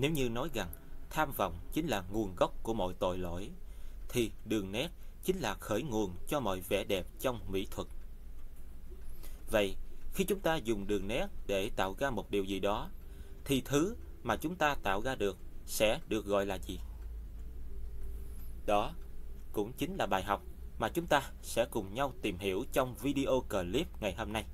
Nếu như nói rằng tham vọng chính là nguồn gốc của mọi tội lỗi, thì đường nét chính là khởi nguồn cho mọi vẻ đẹp trong mỹ thuật. Vậy, khi chúng ta dùng đường nét để tạo ra một điều gì đó, thì thứ mà chúng ta tạo ra được sẽ được gọi là gì? Đó cũng chính là bài học mà chúng ta sẽ cùng nhau tìm hiểu trong video clip ngày hôm nay.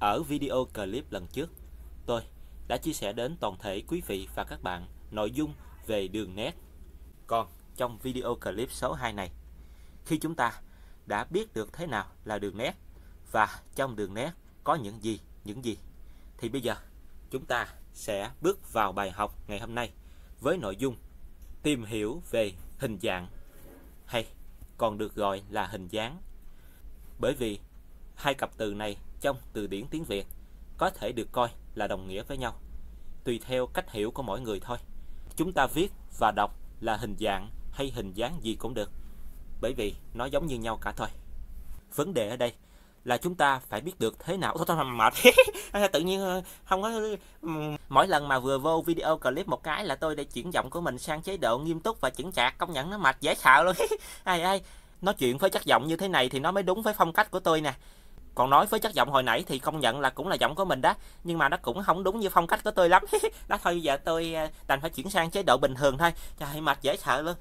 Ở video clip lần trước, tôi đã chia sẻ đến toàn thể quý vị và các bạn nội dung về đường nét. Còn trong video clip số 2 này, khi chúng ta đã biết được thế nào là đường nét và trong đường nét có những gì, những gì, thì bây giờ chúng ta sẽ bước vào bài học ngày hôm nay với nội dung tìm hiểu về hình dạng hay còn được gọi là hình dáng. Bởi vì hai cặp từ này trong từ điển tiếng Việt có thể được coi là đồng nghĩa với nhau, tùy theo cách hiểu của mỗi người thôi. Chúng ta viết và đọc là hình dạng hay hình dáng gì cũng được, bởi vì nó giống như nhau cả thôi. Vấn đề ở đây là chúng ta phải biết được thế nào thôi thôi mệt tự nhiên ờ, không có mỗi lần mà vừa vô video clip một cái là tôi đã chuyển giọng của mình sang chế độ nghiêm túc và chững chạc công nhận nó mệt dễ sợ luôn ai ai nói chuyện với chất giọng như thế này thì nó mới đúng với phong cách của tôi nè còn nói với chất giọng hồi nãy thì công nhận là cũng là giọng của mình đó, nhưng mà nó cũng không đúng như phong cách của tôi lắm. Đó, thôi giờ tôi ờ, đành phải chuyển sang chế độ bình thường thôi. Trời mặt dễ sợ luôn.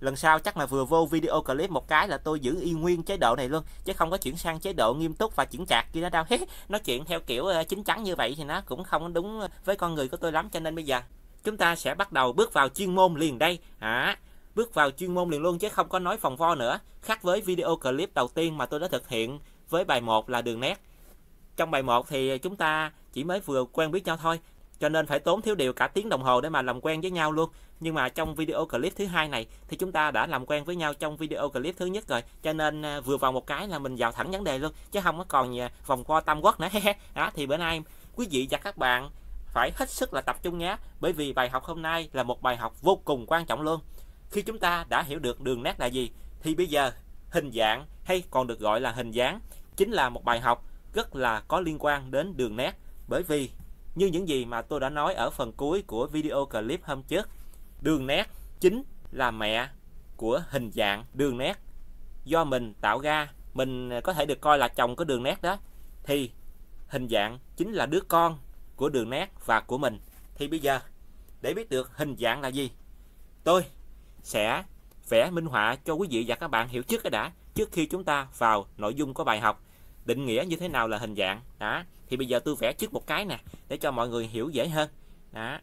Lần sau chắc là vừa vô video clip một cái là tôi giữ y nguyên chế độ này luôn, chứ không có chuyển sang chế độ nghiêm túc và chững chạc kia đó đâu. Nói chuyện theo kiểu ờ, chính chắn như vậy thì nó cũng không đúng với con người của tôi lắm, cho nên bây giờ chúng ta sẽ bắt đầu bước vào chuyên môn liền đây. À bước vào chuyên môn liền luôn chứ không có nói phòng vo nữa. Khác với video clip đầu tiên mà tôi đã thực hiện với bài 1 là đường nét. Trong bài 1 thì chúng ta chỉ mới vừa quen biết nhau thôi, cho nên phải tốn thiếu điều cả tiếng đồng hồ để mà làm quen với nhau luôn. Nhưng mà trong video clip thứ hai này thì chúng ta đã làm quen với nhau trong video clip thứ nhất rồi, cho nên à, vừa vào một cái là mình vào thẳng vấn đề luôn, chứ không có còn à, vòng qua tam quốc nữa. Đó, thì bữa nay quý vị và các bạn phải hết sức là tập trung nhé, bởi vì bài học hôm nay là một bài học vô cùng quan trọng luôn. Khi chúng ta đã hiểu được đường nét là gì, thì bây giờ hình dạng hay còn được gọi là hình dáng chính là một bài học rất là có liên quan đến đường nét. Bởi vì, như những gì mà tôi đã nói ở phần cuối của video clip hôm trước, đường nét chính là mẹ của hình dạng đường nét. Do mình tạo ra, mình có thể được coi là chồng của đường nét đó. Thì hình dạng chính là đứa con của đường nét và của mình. Thì bây giờ, để biết được hình dạng là gì, tôi sẽ vẽ minh họa cho quý vị và các bạn hiểu trước cái đã, trước khi chúng ta vào nội dung của bài học định nghĩa như thế nào là hình dạng. Đó. Thì bây giờ tôi vẽ trước một cái nè, để cho mọi người hiểu dễ hơn. Đó.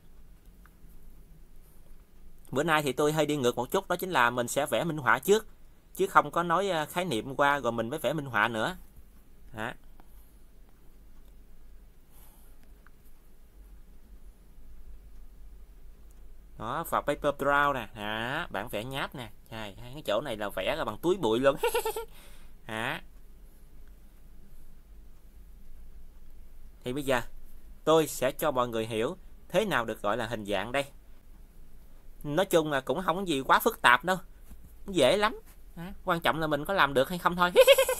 Bữa nay thì tôi hơi đi ngược một chút, đó chính là mình sẽ vẽ minh họa trước, chứ không có nói ờ, khái niệm qua rồi mình mới vẽ minh họa nữa. Đó. đó, vào paper draw nè. Hả bạn vẽ nháp nè. Hai cái chỗ này là vẽ là bằng túi bụi luôn. Hả thì bây giờ, tôi sẽ cho mọi người hiểu thế nào được gọi là hình dạng đây. Nói chung là cũng không có gì quá phức tạp đâu. Dễ lắm. Quan trọng là mình có làm được hay không thôi.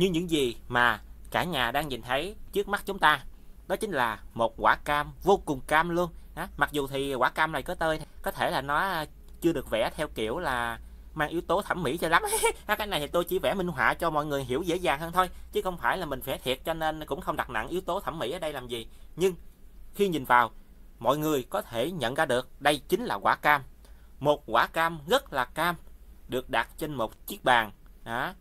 như những gì mà cả nhà đang nhìn thấy trước mắt chúng ta, đó chính là một quả cam vô cùng cam luôn đó. mặc dù thì quả cam này có tơi, có thể là nó chưa được vẽ theo kiểu là mang yếu tố thẩm mỹ cho lắm cái này thì tôi chỉ vẽ minh họa cho mọi người hiểu dễ dàng hơn thôi, chứ không phải là mình vẽ thiệt cho nên cũng không đặt nặng yếu tố thẩm mỹ ở đây làm gì nhưng khi nhìn vào, mọi người có thể nhận ra được đây chính là quả cam một quả cam rất là cam, được đặt trên một chiếc bàn đó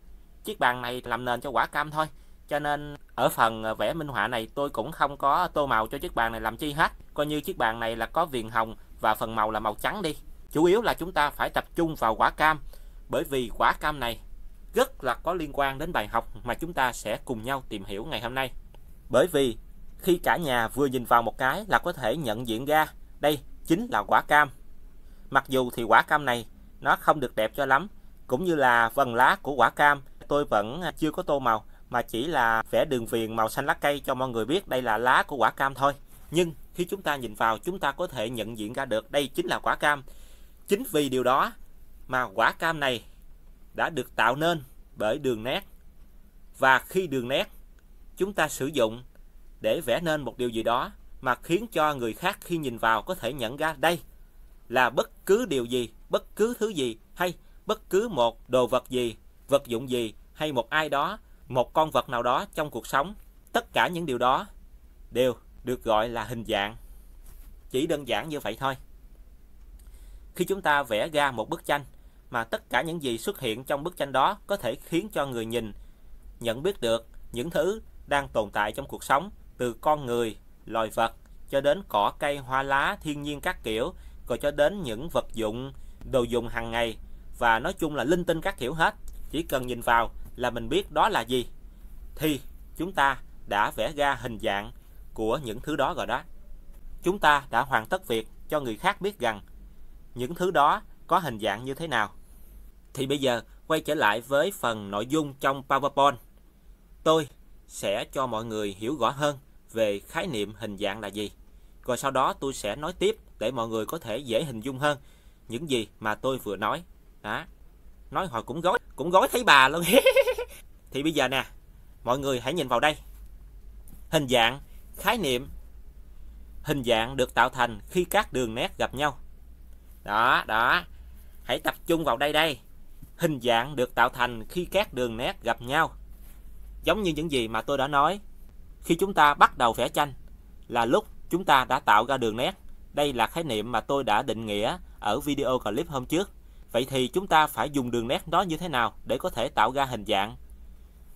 chiếc bàn này làm nền cho quả cam thôi. Cho nên, ở phần ờ, vẽ minh họa này, tôi cũng không có tô màu cho chiếc bàn này làm chi hết. Coi như chiếc bàn này là có viền hồng và phần màu là màu trắng đi. Chủ yếu là chúng ta phải tập trung vào quả cam, bởi vì quả cam này rất là có liên quan đến bài học mà chúng ta sẽ cùng nhau tìm hiểu ngày hôm nay. Bởi vì khi cả nhà vừa nhìn vào một cái là có thể nhận diện ra, đây chính là quả cam. Mặc dù thì quả cam này nó không được đẹp cho lắm, cũng như là vần lá của quả cam tôi vẫn à, chưa có tô màu mà chỉ là vẽ đường viền màu xanh lá cây cho mọi người biết đây là lá của quả cam thôi. Nhưng khi chúng ta nhìn vào chúng ta có thể nhận diện ra được đây chính là quả cam. Chính vì điều đó mà quả cam này đã được tạo nên bởi đường nét. Và khi đường nét chúng ta sử dụng để vẽ nên một điều gì đó mà khiến cho người khác khi nhìn vào có thể nhận ra đây là bất cứ điều gì, bất cứ thứ gì hay bất cứ một đồ vật gì, vật dụng gì hay một ai đó, một con vật nào đó trong cuộc sống, tất cả những điều đó đều được gọi là hình dạng. Chỉ đơn giản như vậy thôi. Khi chúng ta vẽ ra một bức tranh mà tất cả những gì xuất hiện trong bức tranh đó có thể khiến cho người nhìn nhận biết được những thứ đang tồn tại trong cuộc sống từ con người, loài vật cho đến cỏ cây, hoa lá, thiên nhiên các kiểu, rồi cho đến những vật dụng, đồ dùng hàng ngày và nói chung là linh tinh các kiểu hết. Chỉ cần nhìn vào là mình biết đó là gì thì chúng ta đã vẽ ra hình dạng của những thứ đó rồi đó. Chúng ta đã hoàn tất việc cho người khác biết rằng những thứ đó có hình dạng như thế nào. Thì bây giờ quay trở lại với phần nội dung trong PowerPoint. Tôi sẽ cho mọi người hiểu rõ hơn về khái niệm hình dạng là gì. Rồi sau đó tôi sẽ nói tiếp để mọi người có thể dễ hình dung hơn những gì mà tôi vừa nói. Đó. Nói hồi cũng gói, cũng gói thấy bà luôn. Thì bây giờ nè, mọi người hãy nhìn vào đây. Hình dạng, khái niệm. Hình dạng được tạo thành khi các đường nét gặp nhau. Đó, đó. Hãy tập trung vào đây đây. Hình dạng được tạo thành khi các đường nét gặp nhau. Giống như những gì mà tôi đã nói khi chúng ta bắt đầu vẽ tranh là lúc chúng ta đã tạo ra đường nét. Đây là khái niệm mà tôi đã định nghĩa ở video clip hôm trước. Vậy thì chúng ta phải dùng đường nét đó như thế nào để có thể tạo ra hình dạng?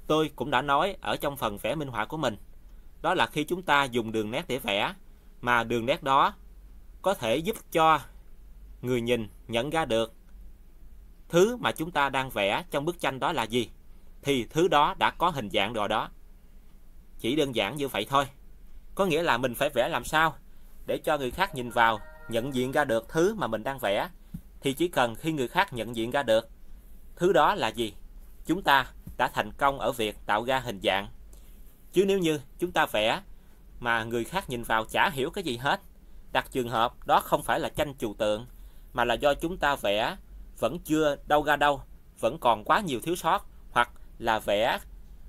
Tôi cũng đã nói ở trong phần vẽ minh họa của mình. Đó là khi chúng ta dùng đường nét để vẽ mà đường nét đó có thể giúp cho người nhìn nhận ra được thứ mà chúng ta đang vẽ trong bức tranh đó là gì thì thứ đó đã có hình dạng rồi đó chỉ đơn giản như vậy thôi. Có nghĩa là mình phải vẽ làm sao để cho người khác nhìn vào, nhận diện ra được thứ mà mình đang vẽ. Thì chỉ cần khi người khác nhận diện ra được. Thứ đó là gì, chúng ta đã thành công ở việc tạo ra hình dạng. Chứ nếu như chúng ta vẽ mà người khác nhìn vào chả hiểu cái gì hết, đặt trường hợp đó không phải là tranh trừu tượng, mà là do chúng ta vẽ vẫn chưa đâu ra đâu, vẫn còn quá nhiều thiếu sót, hoặc là vẽ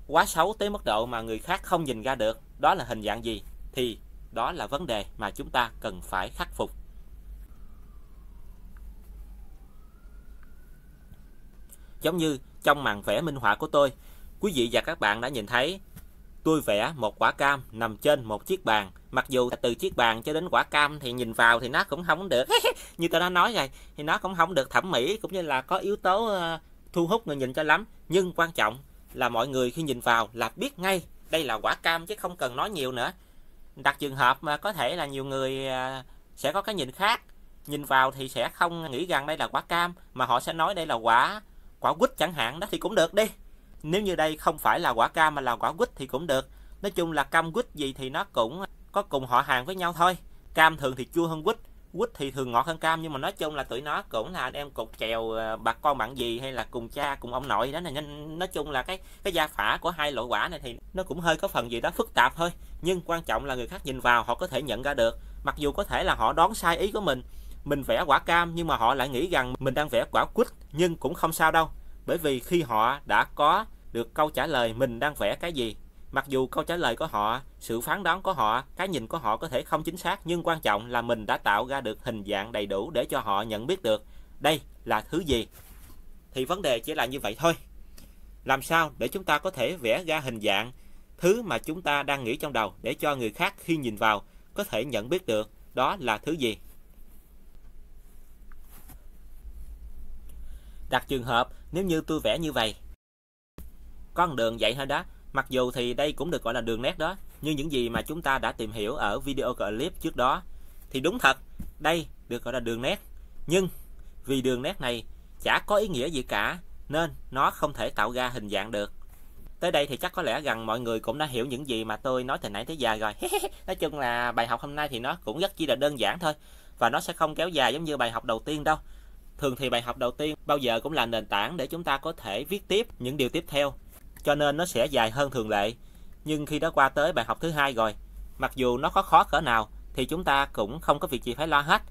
quá xấu tới mức độ mà người khác không nhìn ra được đó là hình dạng gì thì đó là vấn đề mà chúng ta cần phải khắc phục. Giống như trong màn vẽ minh họa của tôi, quý vị và các bạn đã nhìn thấy, tôi vẽ một quả cam nằm trên một chiếc bàn. Mặc dù từ chiếc bàn cho đến quả cam thì nhìn vào thì nó cũng không được. Như tôi đã nói rồi, thì nó cũng không được thẩm mỹ, cũng như là có yếu tố ờ, thu hút người nhìn cho lắm. Nhưng quan trọng là mọi người khi nhìn vào là biết ngay đây là quả cam chứ không cần nói nhiều nữa. Đặt trường hợp mà có thể là nhiều người ờ, sẽ có cái nhìn khác, nhìn vào thì sẽ không nghĩ rằng đây là quả cam, mà họ sẽ nói đây là quả quả quýt chẳng hạn đó thì cũng được đi. Nếu như đây không phải là quả cam mà là quả quýt thì cũng được. Nói chung là cam quýt gì thì nó cũng có cùng họ hàng với nhau thôi. Cam thường thì chua hơn quýt quýt thì thường ngọt hơn cam nhưng mà nói chung là tụi nó cũng là đem cột chèo ờ, bà con bạn gì hay là cùng cha, cùng ông nội đó này nên nói chung là cái cái gia phả của hai loại quả này thì nó cũng hơi có phần gì đó phức tạp thôi. Nhưng quan trọng là người khác nhìn vào họ có thể nhận ra được. Mặc dù có thể là họ đoán sai ý của mình mình vẽ quả cam nhưng mà họ lại nghĩ rằng mình đang vẽ quả quýt nhưng cũng không sao đâu bởi vì khi họ đã có được câu trả lời mình đang vẽ cái gì. Mặc dù câu trả lời của họ, sự phán đoán của họ, cái nhìn của họ có thể không chính xác, nhưng quan trọng là mình đã tạo ra được hình dạng đầy đủ để cho họ nhận biết được đây là thứ gì. Thì vấn đề chỉ là như vậy thôi. Làm sao để chúng ta có thể vẽ ra hình dạng thứ mà chúng ta đang nghĩ trong đầu để cho người khác khi nhìn vào có thể nhận biết được đó là thứ gì. Đặt trường hợp nếu như tôi vẽ như vậy. Con đường vậy thôi đó, mặc dù thì đây cũng được gọi là đường nét đó, như những gì mà chúng ta đã tìm hiểu ở video clip trước đó. Thì đúng thật, đây được gọi là đường nét. Nhưng vì đường nét này chả có ý nghĩa gì cả, nên nó không thể tạo ra hình dạng được. Tới đây thì chắc có lẽ rằng mọi người cũng đã hiểu những gì mà tôi nói từ nãy tới giờ rồi. nói chung là bài học hôm nay thì nó cũng rất chi là đơn giản thôi. Và nó sẽ không kéo dài giống như bài học đầu tiên đâu. Thường thì bài học đầu tiên bao giờ cũng là nền tảng để chúng ta có thể viết tiếp những điều tiếp theo. Cho nên nó sẽ dài hơn thường lệ. Nhưng khi đã qua tới bài học thứ hai rồi, mặc dù nó có khó cỡ nào thì chúng ta cũng không có việc gì phải lo hết.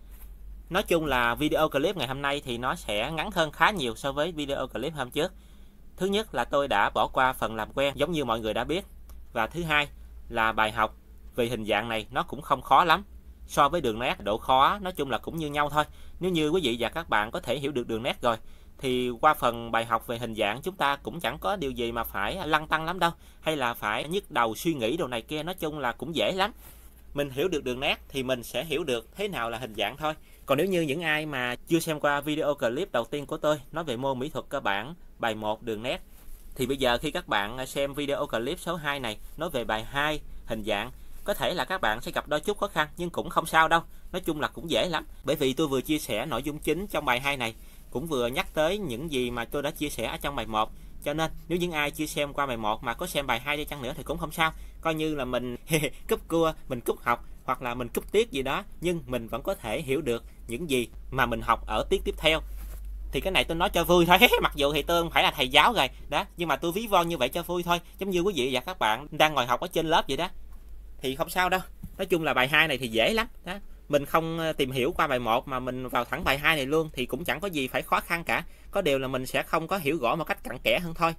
Nói chung là video clip ngày hôm nay thì nó sẽ ngắn hơn khá nhiều so với video clip hôm trước. Thứ nhất là tôi đã bỏ qua phần làm quen giống như mọi người đã biết. Và thứ hai là bài học về hình dạng này nó cũng không khó lắm. So với đường nét, độ khó nói chung là cũng như nhau thôi. Nếu như quý vị và các bạn có thể hiểu được đường nét rồi thì qua phần bài học về hình dạng chúng ta cũng chẳng có điều gì mà phải lăn tăng lắm đâu hay là phải nhức đầu suy nghĩ đồ này kia nói chung là cũng dễ lắm mình hiểu được đường nét thì mình sẽ hiểu được thế nào là hình dạng thôi còn nếu như những ai mà chưa xem qua video clip đầu tiên của tôi nói về môn mỹ thuật cơ bản bài 1 đường nét thì bây giờ khi các bạn xem video clip số 2 này nói về bài 2 hình dạng có thể là các bạn sẽ gặp đôi chút khó khăn, nhưng cũng không sao đâu. Nói chung là cũng dễ lắm. Bởi vì tôi vừa chia sẻ nội dung chính trong bài 2 này, cũng vừa nhắc tới những gì mà tôi đã chia sẻ ở trong bài 1 cho nên, nếu những ai chưa xem qua bài 1 mà có xem bài 2 đi chăng nữa thì cũng không sao. Coi như là mình cúp cua, mình cúp học, hoặc là mình cúp tiết gì đó, nhưng mình vẫn có thể hiểu được những gì mà mình học ở tiết tiếp theo. Thì cái này tôi nói cho vui thôi. Mặc dù thì tôi không phải là thầy giáo rồi đó, nhưng mà tôi ví von như vậy cho vui thôi. Giống như quý vị và các bạn đang ngồi học ở trên lớp vậy đó thì không sao đâu. Nói chung là bài 2 này thì dễ lắm, đó. Mình không ờ, tìm hiểu qua bài 1 mà mình vào thẳng bài 2 này luôn thì cũng chẳng có gì phải khó khăn cả. Có điều là mình sẽ không có hiểu rõ một cách cặn kẽ hơn thôi.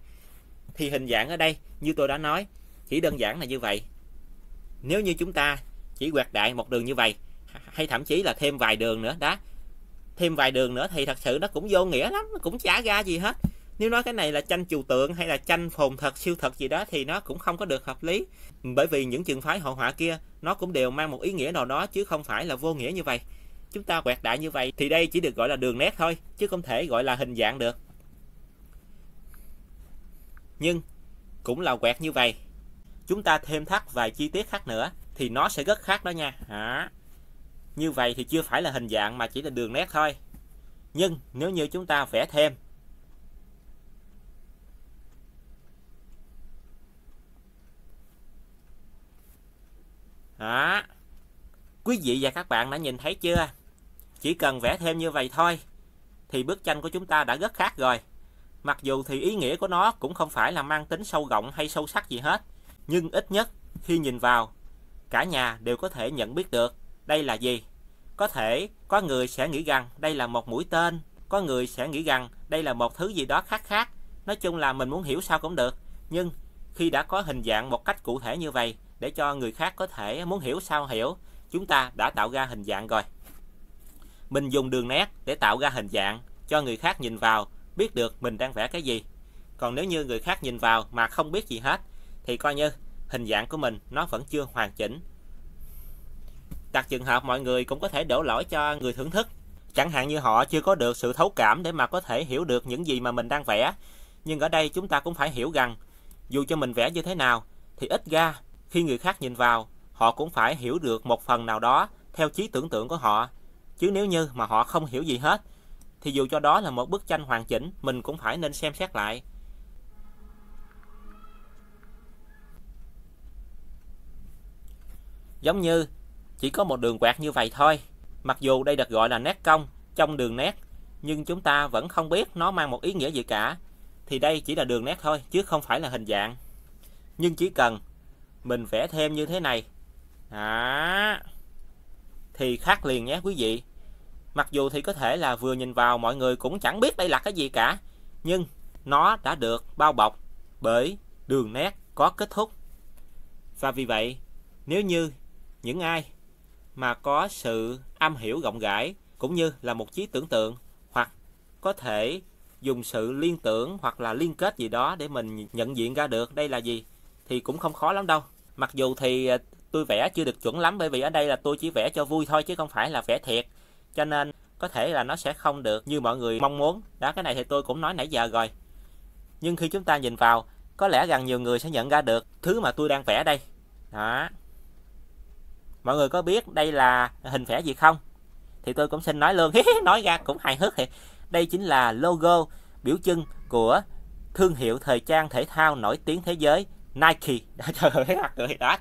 Thì hình dạng ở đây, như tôi đã nói, chỉ đơn giản là như vậy. Nếu như chúng ta chỉ quẹt đại một đường như vậy, hay thậm chí là thêm vài đường nữa, đó. Thêm vài đường nữa thì thật sự nó cũng vô nghĩa lắm, nó cũng chả ra gì hết nếu nói cái này là tranh trừu tượng hay là tranh phồn thật, siêu thật gì đó thì nó cũng không có được hợp lý. Bởi vì những trường phái hội họa kia, nó cũng đều mang một ý nghĩa nào đó chứ không phải là vô nghĩa như vậy. Chúng ta quẹt đại như vậy thì đây chỉ được gọi là đường nét thôi, chứ không thể gọi là hình dạng được. Nhưng, cũng là quẹt như vậy. Chúng ta thêm thắt vài chi tiết khác nữa thì nó sẽ rất khác đó nha. Hả? Như vậy thì chưa phải là hình dạng mà chỉ là đường nét thôi. Nhưng, nếu như chúng ta vẽ thêm Đó. Quý vị và các bạn đã nhìn thấy chưa? Chỉ cần vẽ thêm như vậy thôi thì bức tranh của chúng ta đã rất khác rồi. Mặc dù thì ý nghĩa của nó cũng không phải là mang tính sâu rộng hay sâu sắc gì hết, nhưng ít nhất khi nhìn vào, cả nhà đều có thể nhận biết được đây là gì. Có thể có người sẽ nghĩ rằng đây là một mũi tên, có người sẽ nghĩ rằng đây là một thứ gì đó khác khác. Nói chung là mình muốn hiểu sao cũng được, nhưng khi đã có hình dạng một cách cụ thể như vậy để cho người khác có thể muốn hiểu sao hiểu. Chúng ta đã tạo ra hình dạng rồi. Mình dùng đường nét để tạo ra hình dạng cho người khác nhìn vào, biết được mình đang vẽ cái gì. Còn nếu như người khác nhìn vào mà không biết gì hết, thì coi như hình dạng của mình nó vẫn chưa hoàn chỉnh. Đặt trường hợp mọi người cũng có thể đổ lỗi cho người thưởng thức. Chẳng hạn như họ chưa có được sự thấu cảm để mà có thể hiểu được những gì mà mình đang vẽ. Nhưng ở đây chúng ta cũng phải hiểu rằng, dù cho mình vẽ như thế nào, thì ít ra khi người khác nhìn vào, họ cũng phải hiểu được một phần nào đó theo trí tưởng tượng của họ. Chứ nếu như mà họ không hiểu gì hết, thì dù cho đó là một bức tranh hoàn chỉnh, mình cũng phải nên xem xét lại. Giống như chỉ có một đường quạt như vậy thôi. Mặc dù đây được gọi là nét cong trong đường nét, nhưng chúng ta vẫn không biết nó mang một ý nghĩa gì cả. Thì đây chỉ là đường nét thôi, chứ không phải là hình dạng. Nhưng chỉ cần mình vẽ thêm như thế này đó. thì khác liền nhé quý vị mặc dù thì có thể là vừa nhìn vào mọi người cũng chẳng biết đây là cái gì cả nhưng nó đã được bao bọc bởi đường nét có kết thúc. Và vì vậy, nếu như những ai mà có sự am hiểu rộng rãi cũng như là một trí tưởng tượng hoặc có thể dùng sự liên tưởng hoặc là liên kết gì đó để mình nhận diện ra được đây là gì thì cũng không khó lắm đâu. Mặc dù thì à, tôi vẽ chưa được chuẩn lắm bởi vì ở đây là tôi chỉ vẽ cho vui thôi chứ không phải là vẽ thiệt. Cho nên có thể là nó sẽ không được như mọi người mong muốn. Đó cái này thì tôi cũng nói nãy giờ rồi. Nhưng khi chúng ta nhìn vào, có lẽ rằng nhiều người sẽ nhận ra được thứ mà tôi đang vẽ đây. Đó. Mọi người có biết đây là hình vẽ gì không? Thì tôi cũng xin nói luôn, nói ra cũng hài hước thì đây chính là logo biểu trưng của thương hiệu thời trang thể thao nổi tiếng thế giới Nike. Trời ơi, mặt cười đó.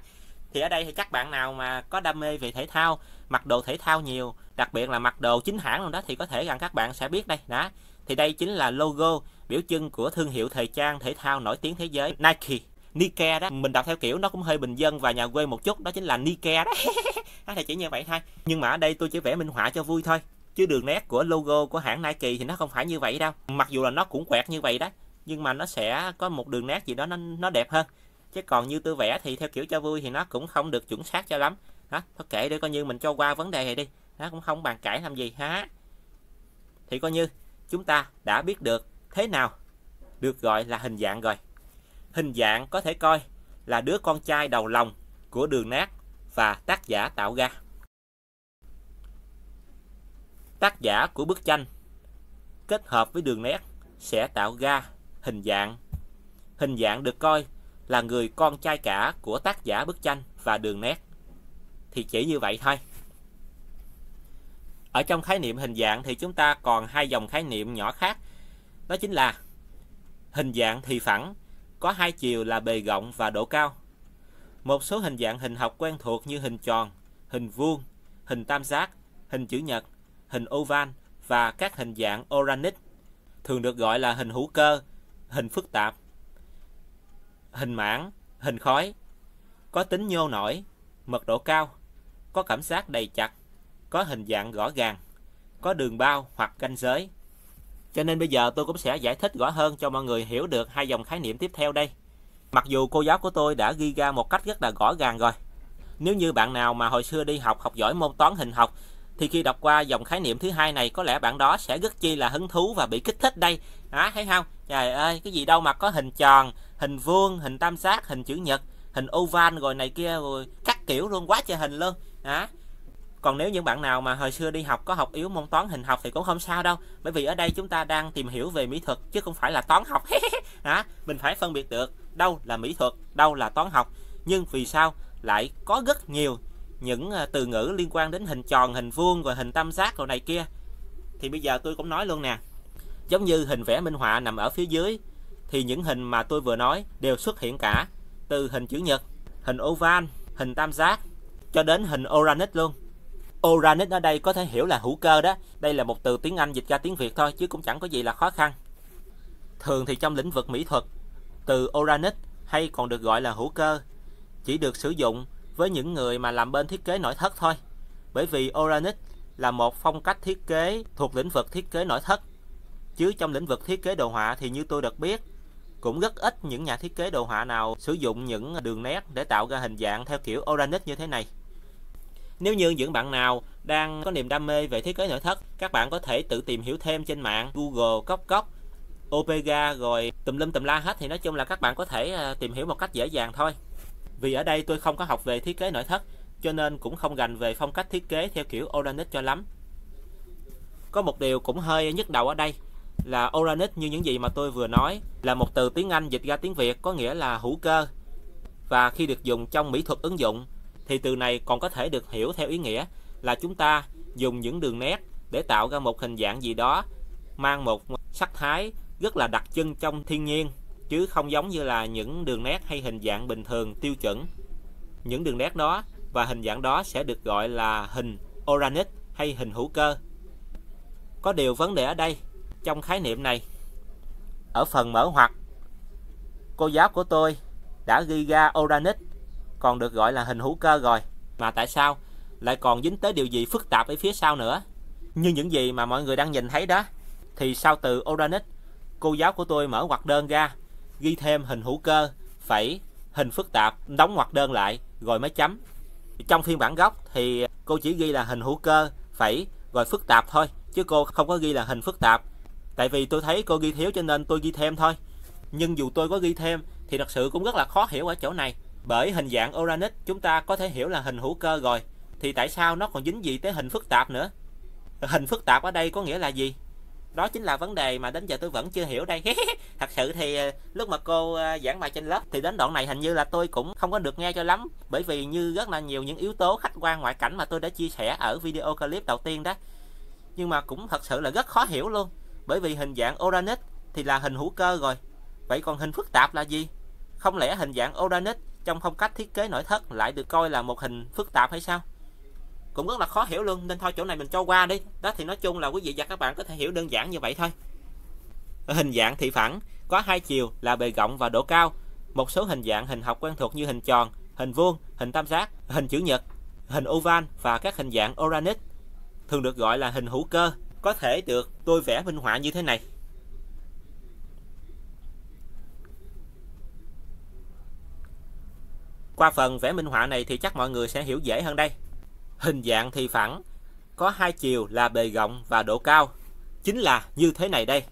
Thì ở đây thì các bạn nào mà có đam mê về thể thao, mặc đồ thể thao nhiều, đặc biệt là mặc đồ chính hãng luôn đó thì có thể rằng các bạn sẽ biết đây. Đó. Thì đây chính là logo biểu trưng của thương hiệu thời trang thể thao nổi tiếng thế giới Nike. Nike đó, mình đọc theo kiểu nó cũng hơi bình dân và nhà quê một chút, đó chính là Nike đó. đó thì chỉ như vậy thôi. Nhưng mà ở đây tôi chỉ vẽ minh họa cho vui thôi chứ đường nét của logo của hãng Nike thì nó không phải như vậy đâu mặc dù là nó cũng quẹt như vậy đó nhưng mà nó sẽ có một đường nét gì đó nó nó đẹp hơn chứ còn như tôi vẽ thì theo kiểu cho vui thì nó cũng không được chuẩn xác cho lắm. Đó, thôi kệ để coi như mình cho qua vấn đề này đi. Nó cũng không bàn cãi làm gì hả thì coi như chúng ta đã biết được thế nào được gọi là hình dạng rồi. Hình dạng có thể coi là đứa con trai đầu lòng của đường nét và tác giả tạo ra. Tác giả của bức tranh kết hợp với đường nét sẽ tạo ra hình dạng. Hình dạng được coi là người con trai cả của tác giả bức tranh và đường nét. Thì chỉ như vậy thôi. Ở trong khái niệm hình dạng thì chúng ta còn hai dòng khái niệm nhỏ khác. Đó chính là hình dạng thì phẳng, có hai chiều là bề rộng và độ cao. Một số hình dạng hình học quen thuộc như hình tròn, hình vuông, hình tam giác, hình chữ nhật hình oval và các hình dạng organic, thường được gọi là hình hữu cơ, hình phức tạp, hình mảng, hình khói, có tính nhô nổi, mật độ cao, có cảm giác đầy chặt, có hình dạng rõ ràng, có đường bao hoặc ranh giới. Cho nên bây giờ tôi cũng sẽ giải thích rõ hơn cho mọi người hiểu được hai dòng khái niệm tiếp theo đây. Mặc dù cô giáo của tôi đã ghi ra một cách rất là rõ ràng rồi. Nếu như bạn nào mà hồi xưa đi học học giỏi môn toán hình học thì khi đọc qua dòng khái niệm thứ hai này có lẽ bạn đó sẽ rất chi là hứng thú và bị kích thích đây đó thấy không trời ơi cái gì đâu mà có hình tròn hình vuông, hình tam giác, hình chữ nhật, hình oval rồi này kia rồi, các kiểu luôn, quá trời hình luôn. Đó còn nếu những bạn nào mà hồi xưa đi học có học yếu môn toán, hình học thì cũng không sao đâu. Bởi vì ở đây chúng ta đang tìm hiểu về mỹ thuật, chứ không phải là toán học. Đó mình phải phân biệt được đâu là mỹ thuật, đâu là toán học. Nhưng vì sao lại có rất nhiều những à, từ ngữ liên quan đến hình tròn, hình vuông rồi hình tam giác rồi này kia? Thì bây giờ tôi cũng nói luôn nè. Giống như hình vẽ minh họa nằm ở phía dưới thì những hình mà tôi vừa nói đều xuất hiện cả từ hình chữ nhật hình oval hình tam giác cho đến hình organic luôn organic ở đây có thể hiểu là hữu cơ đó đây là một từ tiếng anh dịch ra tiếng việt thôi chứ cũng chẳng có gì là khó khăn thường thì trong lĩnh vực mỹ thuật từ organic hay còn được gọi là hữu cơ chỉ được sử dụng với những người mà làm bên thiết kế nội thất thôi. Bởi vì Oranic là một phong cách thiết kế thuộc lĩnh vực thiết kế nội thất. Chứ trong lĩnh vực thiết kế đồ họa thì như tôi được biết, cũng rất ít những nhà thiết kế đồ họa nào sử dụng những đường nét để tạo ra hình dạng theo kiểu organic như thế này. Nếu như những bạn nào đang có niềm đam mê về thiết kế nội thất, các bạn có thể tự tìm hiểu thêm trên mạng Google, Cốc Cốc, Opega rồi tùm lum tùm la hết thì nói chung là các bạn có thể à, tìm hiểu một cách dễ dàng thôi. Vì ở đây tôi không có học về thiết kế nội thất, cho nên cũng không gành về phong cách thiết kế theo kiểu organic cho lắm. Có một điều cũng hơi nhức đầu ở đây là organic như những gì mà tôi vừa nói, là một từ tiếng Anh dịch ra tiếng Việt có nghĩa là hữu cơ. Và khi được dùng trong mỹ thuật ứng dụng, thì từ này còn có thể được hiểu theo ý nghĩa là chúng ta dùng những đường nét để tạo ra một hình dạng gì đó, mang một sắc thái rất là đặc trưng trong thiên nhiên, chứ không giống như là những đường nét hay hình dạng bình thường tiêu chuẩn. Những đường nét đó và hình dạng đó sẽ được gọi là hình organic hay hình hữu cơ. Có điều vấn đề ở đây trong khái niệm này. Ở phần mở ngoặc, cô giáo của tôi đã ghi ra organic còn được gọi là hình hữu cơ rồi. Mà tại sao lại còn dính tới điều gì phức tạp ở phía sau nữa? Như những gì mà mọi người đang nhìn thấy đó, thì sau từ organic cô giáo của tôi mở ngoặc đơn ra, ghi thêm hình hữu cơ, phẩy, hình phức tạp, đóng ngoặc đơn lại, rồi mới chấm. Trong phiên bản gốc thì cô chỉ ghi là hình hữu cơ, phẩy, rồi phức tạp thôi, chứ cô không có ghi là hình phức tạp tại vì tôi thấy cô ghi thiếu cho nên tôi ghi thêm thôi. Nhưng dù tôi có ghi thêm, thì thật sự cũng rất là khó hiểu ở chỗ này. Bởi hình dạng Uranus chúng ta có thể hiểu là hình hữu cơ rồi. Thì tại sao nó còn dính gì tới hình phức tạp nữa? Hình phức tạp ở đây có nghĩa là gì? Đó chính là vấn đề mà đến giờ tôi vẫn chưa hiểu đây. Thật sự thì ờ, lúc mà cô ờ, giảng bài trên lớp thì đến đoạn này hình như là tôi cũng không có được nghe cho lắm. Bởi vì như rất là nhiều những yếu tố khách quan ngoại cảnh mà tôi đã chia sẻ ở video clip đầu tiên đó. Nhưng mà cũng thật sự là rất khó hiểu luôn bởi vì hình dạng Uranus thì là hình hữu cơ rồi. Vậy còn hình phức tạp là gì? Không lẽ hình dạng Uranus trong phong cách thiết kế nội thất lại được coi là một hình phức tạp hay sao? Cũng rất là khó hiểu luôn, nên thôi chỗ này mình cho qua đi. Đó thì nói chung là quý vị và các bạn có thể hiểu đơn giản như vậy thôi. Hình dạng thị phẳng, có hai chiều là bề rộng và độ cao. Một số hình dạng hình học quen thuộc như hình tròn, hình vuông, hình tam giác, hình chữ nhật, hình oval và các hình dạng Uranus thường được gọi là hình hữu cơ có thể được tôi vẽ minh họa như thế này. Qua phần vẽ minh họa này thì chắc mọi người sẽ hiểu dễ hơn đây. Hình dạng thì phẳng, có hai chiều là bề rộng và độ cao. Chính là như thế này đây.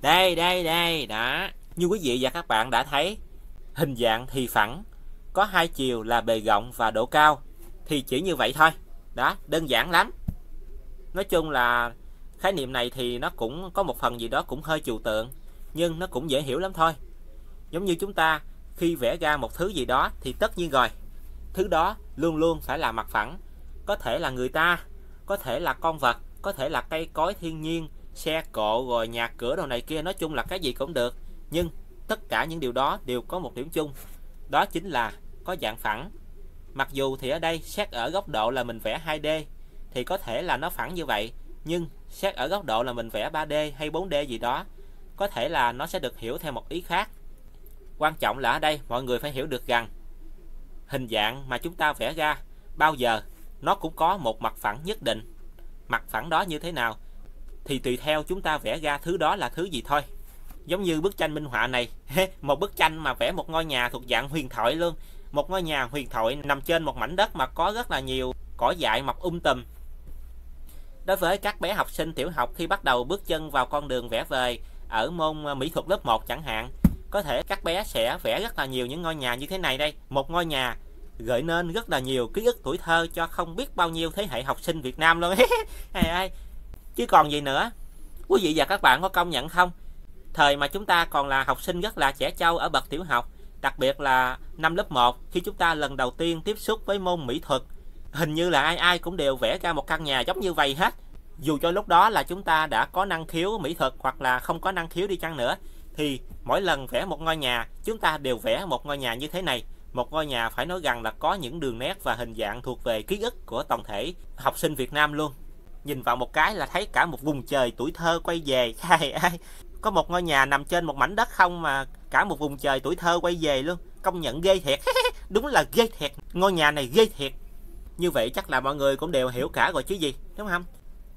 Đây, đây, đây, đó. Như quý vị và các bạn đã thấy, hình dạng thì phẳng, có hai chiều là bề rộng và độ cao. Thì chỉ như vậy thôi. Đó, đơn giản lắm. Nói chung là khái niệm này thì nó cũng có một phần gì đó cũng hơi trừu tượng, nhưng nó cũng dễ hiểu lắm thôi. Giống như chúng ta khi vẽ ra một thứ gì đó thì tất nhiên rồi, thứ đó luôn luôn phải là mặt phẳng. Có thể là người ta, có thể là con vật, có thể là cây cối thiên nhiên, xe, cộ, rồi nhà cửa đồ này kia, nói chung là cái gì cũng được. Nhưng tất cả những điều đó đều có một điểm chung. Đó chính là có dạng phẳng. Mặc dù thì ở đây xét ở góc độ là mình vẽ 2D thì có thể là nó phẳng như vậy, nhưng xét ở góc độ là mình vẽ 3D hay 4D gì đó, có thể là nó sẽ được hiểu theo một ý khác. Quan trọng là ở đây mọi người phải hiểu được rằng hình dạng mà chúng ta vẽ ra bao giờ nó cũng có một mặt phẳng nhất định. Mặt phẳng đó như thế nào? Thì tùy theo chúng ta vẽ ra thứ đó là thứ gì thôi. Giống như bức tranh minh họa này một bức tranh mà vẽ một ngôi nhà thuộc dạng huyền thoại luôn. Một ngôi nhà huyền thoại nằm trên một mảnh đất mà có rất là nhiều cỏ dại mọc um tùm. Đối với các bé học sinh tiểu học khi bắt đầu bước chân vào con đường vẽ vời ở môn ờ, mỹ thuật lớp 1 chẳng hạn, có thể các bé sẽ vẽ rất là nhiều những ngôi nhà như thế này đây. Một ngôi nhà gợi nên rất là nhiều ký ức tuổi thơ cho không biết bao nhiêu thế hệ học sinh Việt Nam luôn. Ai chứ còn gì nữa? Quý vị và các bạn có công nhận không? Thời mà chúng ta còn là học sinh rất là trẻ trâu ở bậc tiểu học, đặc biệt là năm lớp 1 khi chúng ta lần đầu tiên tiếp xúc với môn mỹ thuật, hình như là ai ai cũng đều vẽ ra một căn nhà giống như vậy hết. Dù cho lúc đó là chúng ta đã có năng khiếu mỹ thuật hoặc là không có năng khiếu đi chăng nữa, thì mỗi lần vẽ một ngôi nhà, chúng ta đều vẽ một ngôi nhà như thế này. Một ngôi nhà phải nói rằng là có những đường nét và hình dạng thuộc về ký ức của tổng thể học sinh Việt Nam luôn nhìn vào một cái là thấy cả một vùng trời tuổi thơ quay về. Có một ngôi nhà nằm trên một mảnh đất không mà cả một vùng trời tuổi thơ quay về luôn. Công nhận ghê thiệt. Đúng là ghê thiệt. Ngôi nhà này ghê thiệt. Như vậy chắc là mọi người cũng đều hiểu cả rồi chứ gì, đúng không?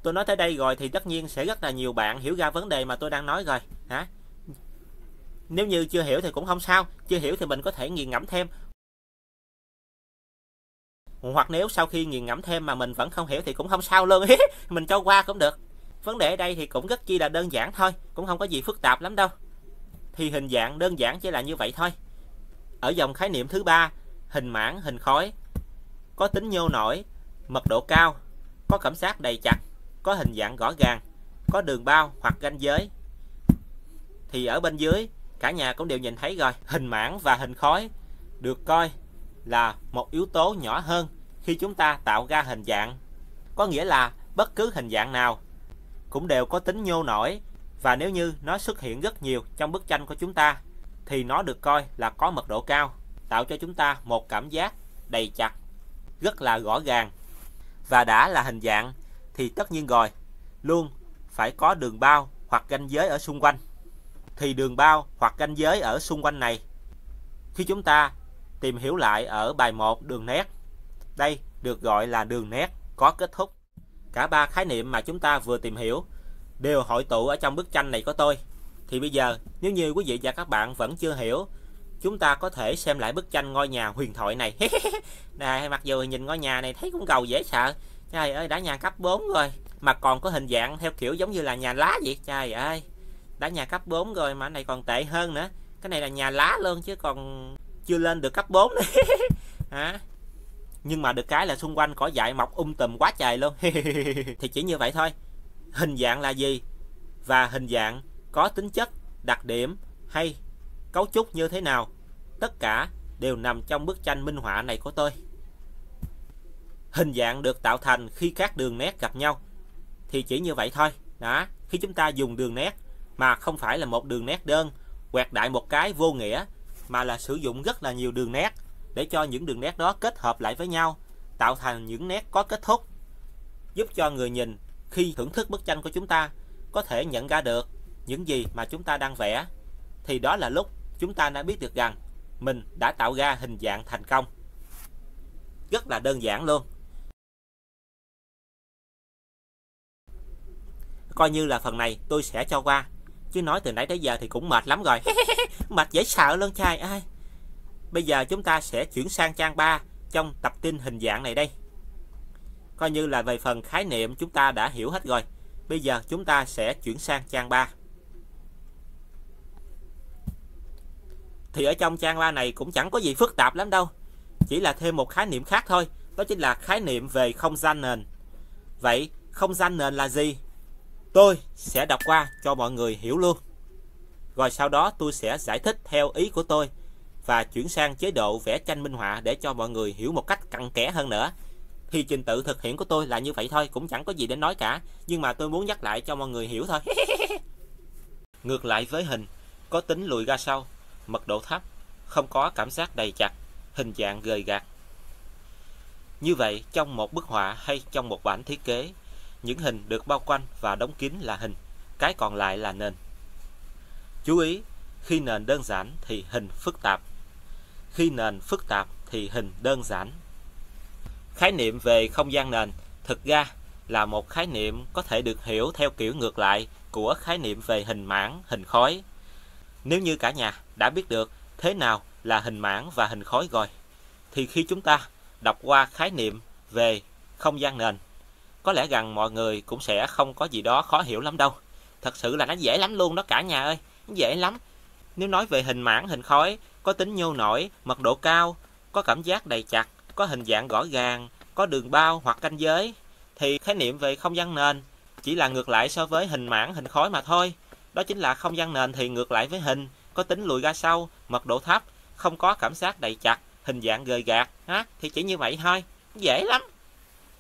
Tôi nói tới đây rồi thì tất nhiên sẽ rất là nhiều bạn hiểu ra vấn đề mà tôi đang nói rồi. Hả? Nếu như chưa hiểu thì cũng không sao. Chưa hiểu thì mình có thể nghiền ngẫm thêm hoặc nếu sau khi nghiền ngẫm thêm mà mình vẫn không hiểu thì cũng không sao luôn mình cho qua cũng được. Vấn đề ở đây thì cũng rất chi là đơn giản thôi, cũng không có gì phức tạp lắm đâu. Thì hình dạng đơn giản chỉ là như vậy thôi. Ở dòng khái niệm thứ ba, hình mảng, hình khối. Có tính nhô nổi, mật độ cao, có cảm giác đầy chặt, có hình dạng rõ ràng, có đường bao hoặc ranh giới. Thì ở bên dưới, cả nhà cũng đều nhìn thấy rồi. Hình mảng và hình khối được coi là một yếu tố nhỏ hơn khi chúng ta tạo ra hình dạng. Có nghĩa là bất cứ hình dạng nào cũng đều có tính nhô nổi, và nếu như nó xuất hiện rất nhiều trong bức tranh của chúng ta, thì nó được coi là có mật độ cao, tạo cho chúng ta một cảm giác đầy chặt, rất là rõ ràng. Và đã là hình dạng, thì tất nhiên rồi, luôn phải có đường bao hoặc ranh giới ở xung quanh. Thì đường bao hoặc ranh giới ở xung quanh này, khi chúng ta tìm hiểu lại ở bài 1 đường nét. Đây được gọi là đường nét, có kết thúc. Cả ba khái niệm mà chúng ta vừa tìm hiểu đều hội tụ ở trong bức tranh này của tôi. Thì bây giờ, nếu như quý vị và các bạn vẫn chưa hiểu, chúng ta có thể xem lại bức tranh ngôi nhà huyền thoại này. Này mặc dù nhìn ngôi nhà này thấy cũng cầu dễ sợ. Trời ơi, đã nhà cấp 4 rồi, mà còn có hình dạng theo kiểu giống như là nhà lá vậy. Trời ơi, đã nhà cấp 4 rồi mà này còn tệ hơn nữa. Cái này là nhà lá luôn chứ còn chưa lên được cấp 4 nữa hả? Nhưng mà được cái là xung quanh cỏ dại mọc um tùm quá trời luôn. Thì chỉ như vậy thôi. Hình dạng là gì? Và hình dạng có tính chất, đặc điểm hay cấu trúc như thế nào? Tất cả đều nằm trong bức tranh minh họa này của tôi. Hình dạng được tạo thành khi các đường nét gặp nhau. Thì chỉ như vậy thôi. Đó, khi chúng ta dùng đường nét mà không phải là một đường nét đơn, quẹt đại một cái vô nghĩa mà là sử dụng rất là nhiều đường nét để cho những đường nét đó kết hợp lại với nhau, tạo thành những nét có kết thúc, giúp cho người nhìn khi thưởng thức bức tranh của chúng ta có thể nhận ra được những gì mà chúng ta đang vẽ. Thì đó là lúc chúng ta đã biết được rằng mình đã tạo ra hình dạng thành công. Rất là đơn giản luôn. Coi như là phần này tôi sẽ cho qua chứ nói từ nãy tới giờ thì cũng mệt lắm rồi. Mệt dễ sợ luôn trai ai bây giờ chúng ta sẽ chuyển sang trang 3 trong tập tin hình dạng này đây. Coi như là về phần khái niệm chúng ta đã hiểu hết rồi. Bây giờ chúng ta sẽ chuyển sang trang 3 thì ở trong trang 3 này cũng chẳng có gì phức tạp lắm đâu. Chỉ là thêm một khái niệm khác thôi. Đó chính là khái niệm về không gian nền. Vậy không gian nền là gì tôi sẽ đọc qua cho mọi người hiểu luôn. Rồi sau đó tôi sẽ giải thích theo ý của tôi và chuyển sang chế độ vẽ tranh minh họa để cho mọi người hiểu một cách cặn kẽ hơn nữa. Thì trình tự thực hiện của tôi là như vậy thôi, cũng chẳng có gì để nói cả. Nhưng mà tôi muốn nhắc lại cho mọi người hiểu thôi. Ngược lại với hình, có tính lùi ra sau, mật độ thấp, không có cảm giác đầy chặt, hình dạng gời gạt. Như vậy, trong một bức họa hay trong một bản thiết kế những hình được bao quanh và đóng kín là hình, cái còn lại là nền. Chú ý, khi nền đơn giản thì hình phức tạp. Khi nền phức tạp thì hình đơn giản. Khái niệm về không gian nền thực ra là một khái niệm có thể được hiểu theo kiểu ngược lại của khái niệm về hình mảng, hình khối. Nếu như cả nhà đã biết được thế nào là hình mảng và hình khối rồi, thì khi chúng ta đọc qua khái niệm về không gian nền có lẽ rằng mọi người cũng sẽ không có gì đó khó hiểu lắm đâu. Thật sự là nó dễ lắm luôn đó cả nhà ơi. Dễ lắm. Nếu nói về hình mảng, hình khối có tính nhô nổi, mật độ cao, có cảm giác đầy chặt, có hình dạng rõ ràng, có đường bao hoặc canh giới, thì khái niệm về không gian nền chỉ là ngược lại so với hình mảng, hình khối mà thôi. Đó chính là không gian nền thì ngược lại với hình, có tính lùi ra sau, mật độ thấp, không có cảm giác đầy chặt, hình dạng gời gạt. Ha thì chỉ như vậy thôi. Dễ lắm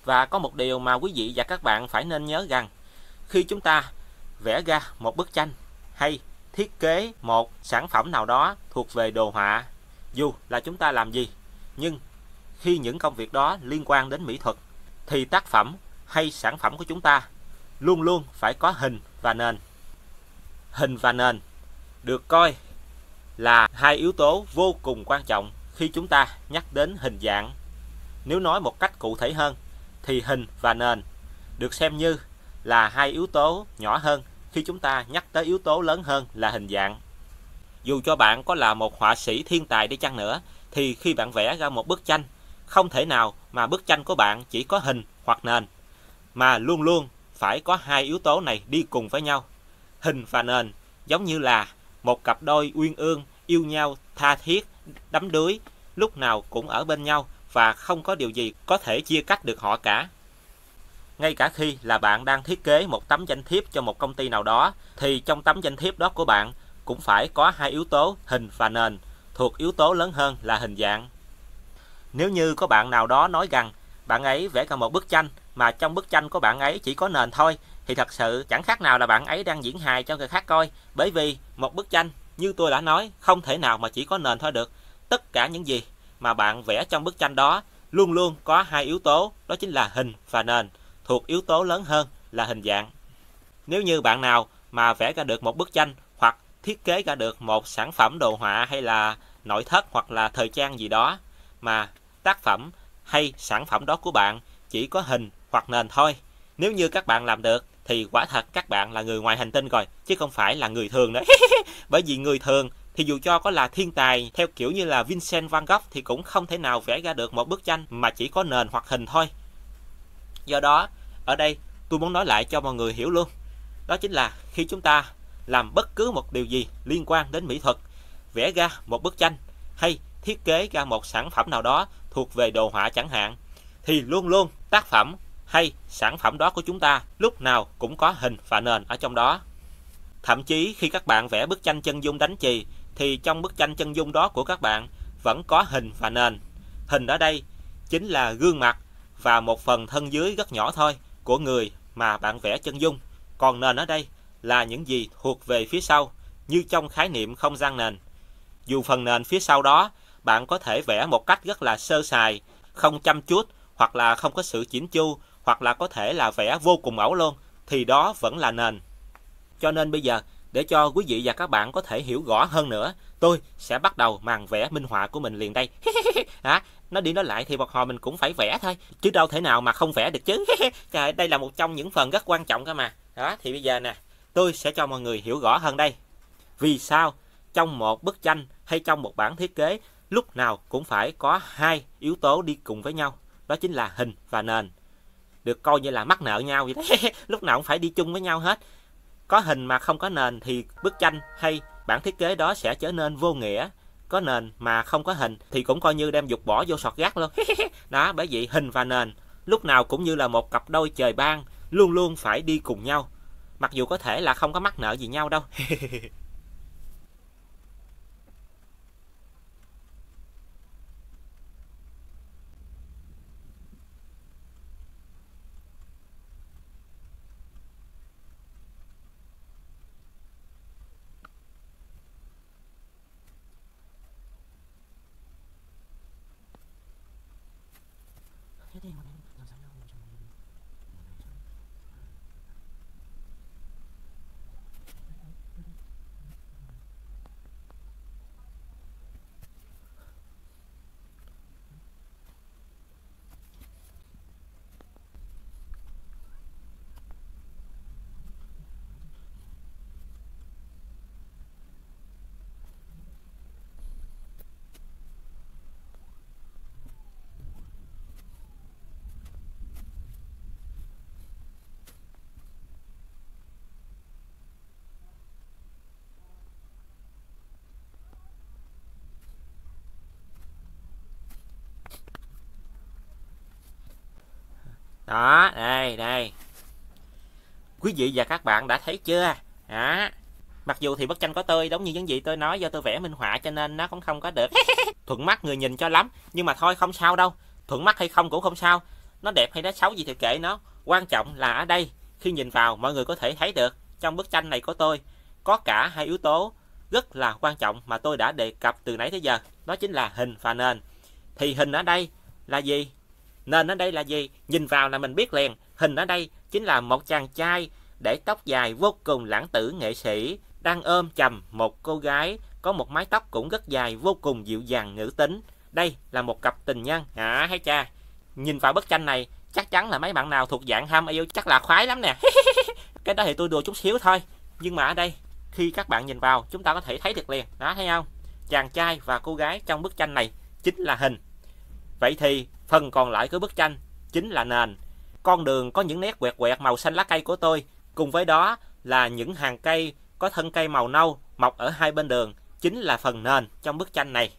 và có một điều mà quý vị và các bạn phải nên nhớ rằng, khi chúng ta vẽ ra một bức tranh hay thiết kế một sản phẩm nào đó thuộc về đồ họa, dù là chúng ta làm gì, nhưng khi những công việc đó liên quan đến mỹ thuật, thì tác phẩm hay sản phẩm của chúng ta luôn luôn phải có hình và nền. Hình và nền được coi là hai yếu tố vô cùng quan trọng khi chúng ta nhắc đến hình dạng. Nếu nói một cách cụ thể hơn thì hình và nền được xem như là hai yếu tố nhỏ hơn khi chúng ta nhắc tới yếu tố lớn hơn là hình dạng. Dù cho bạn có là một họa sĩ thiên tài đi chăng nữa, thì khi bạn vẽ ra một bức tranh, không thể nào mà bức tranh của bạn chỉ có hình hoặc nền, mà luôn luôn phải có hai yếu tố này đi cùng với nhau. Hình và nền giống như là một cặp đôi uyên ương yêu nhau tha thiết, đắm đuối, lúc nào cũng ở bên nhau và không có điều gì có thể chia cách được họ cả. Ngay cả khi là bạn đang thiết kế một tấm danh thiếp cho một công ty nào đó, thì trong tấm danh thiếp đó của bạn cũng phải có hai yếu tố hình và nền, thuộc yếu tố lớn hơn là hình dạng. Nếu như có bạn nào đó nói rằng bạn ấy vẽ cả một bức tranh mà trong bức tranh của bạn ấy chỉ có nền thôi, thì thật sự chẳng khác nào là bạn ấy đang diễn hài cho người khác coi, bởi vì một bức tranh, như tôi đã nói, không thể nào mà chỉ có nền thôi được tất cả những gì mà bạn vẽ trong bức tranh đó luôn luôn có hai yếu tố đó chính là hình và nền thuộc yếu tố lớn hơn là hình dạng nếu như bạn nào mà vẽ ra được một bức tranh hoặc thiết kế ra được một sản phẩm đồ họa hay là nội thất hoặc là thời trang gì đó mà tác phẩm hay sản phẩm đó của bạn chỉ có hình hoặc nền thôi. Nếu như các bạn làm được thì quả thật các bạn là người ngoài hành tinh rồi, chứ không phải là người thường nữa. Bởi vì người thường thì dù cho có là thiên tài theo kiểu như là Vincent van Gogh thì cũng không thể nào vẽ ra được một bức tranh mà chỉ có nền hoặc hình thôi. Do đó, ở đây tôi muốn nói lại cho mọi người hiểu luôn. Đó chính là khi chúng ta làm bất cứ một điều gì liên quan đến mỹ thuật, vẽ ra một bức tranh hay thiết kế ra một sản phẩm nào đó thuộc về đồ họa chẳng hạn thì luôn luôn tác phẩm hay sản phẩm đó của chúng ta lúc nào cũng có hình và nền ở trong đó. Thậm chí khi các bạn vẽ bức tranh chân dung đánh chì thì trong bức tranh chân dung đó của các bạn vẫn có hình và nền. Hình ở đây chính là gương mặt và một phần thân dưới rất nhỏ thôi của người mà bạn vẽ chân dung. Còn nền ở đây là những gì thuộc về phía sau như trong khái niệm không gian nền. Dù phần nền phía sau đó bạn có thể vẽ một cách rất là sơ sài, không chăm chút hoặc là không có sự chỉnh chu hoặc là có thể là vẽ vô cùng ẩu luôn thì đó vẫn là nền. Cho nên bây giờ để cho quý vị và các bạn có thể hiểu rõ hơn nữa, tôi sẽ bắt đầu màn vẽ minh họa của mình liền đây. Hả? Nó đi nói lại thì một hồi mình cũng phải vẽ thôi, chứ đâu thể nào mà không vẽ được chứ. Trời, đây là một trong những phần rất quan trọng cơ mà. Đó, thì bây giờ nè, tôi sẽ cho mọi người hiểu rõ hơn đây. Vì sao trong một bức tranh hay trong một bản thiết kế lúc nào cũng phải có hai yếu tố đi cùng với nhau đó chính là hình và nền được coi như là mắc nợ nhau vậy đấy lúc nào cũng phải đi chung với nhau hết có hình mà không có nền thì bức tranh hay bản thiết kế đó sẽ trở nên vô nghĩa. Có nền mà không có hình thì cũng coi như đem dục bỏ vô sọt rác luôn. Đó, bởi vậy hình và nền lúc nào cũng như là một cặp đôi trời ban luôn luôn phải đi cùng nhau. Mặc dù có thể là không có mắc nợ gì nhau đâu. đó, đây đây. Quý vị và các bạn đã thấy chưa? Đó. Mặc dù thì bức tranh có tôi giống như những gì tôi nói do tôi vẽ minh họa cho nên nó cũng không có được thuận mắt người nhìn cho lắm. Nhưng mà thôi, không sao đâu. Thuận mắt hay không cũng không sao. Nó đẹp hay nó xấu gì thì kệ nó. Quan trọng là ở đây, khi nhìn vào, mọi người có thể thấy được trong bức tranh này của tôi có cả hai yếu tố rất là quan trọng mà tôi đã đề cập từ nãy tới giờ. Đó chính là hình và nền. Thì hình ở đây là gì? Nền ở đây là gì? Nhìn vào là mình biết liền. Hình ở đây chính là một chàng trai để tóc dài vô cùng lãng tử nghệ sĩ, đang ôm chầm một cô gái có một mái tóc cũng rất dài vô cùng dịu dàng nữ tính. Đây là một cặp tình nhân. À hay cha. Nhìn vào bức tranh này, chắc chắn là mấy bạn nào thuộc dạng ham yêu, chắc là khoái lắm nè. cái đó thì tôi đùa chút xíu thôi. Nhưng mà ở đây, khi các bạn nhìn vào, chúng ta có thể thấy được liền. Đó, thấy không? Chàng trai và cô gái trong bức tranh này chính là hình. Vậy thì phần còn lại của bức tranh chính là nền. Con đường có những nét quẹt quẹt màu xanh lá cây của tôi, cùng với đó là những hàng cây có thân cây màu nâu mọc ở hai bên đường, chính là phần nền trong bức tranh này.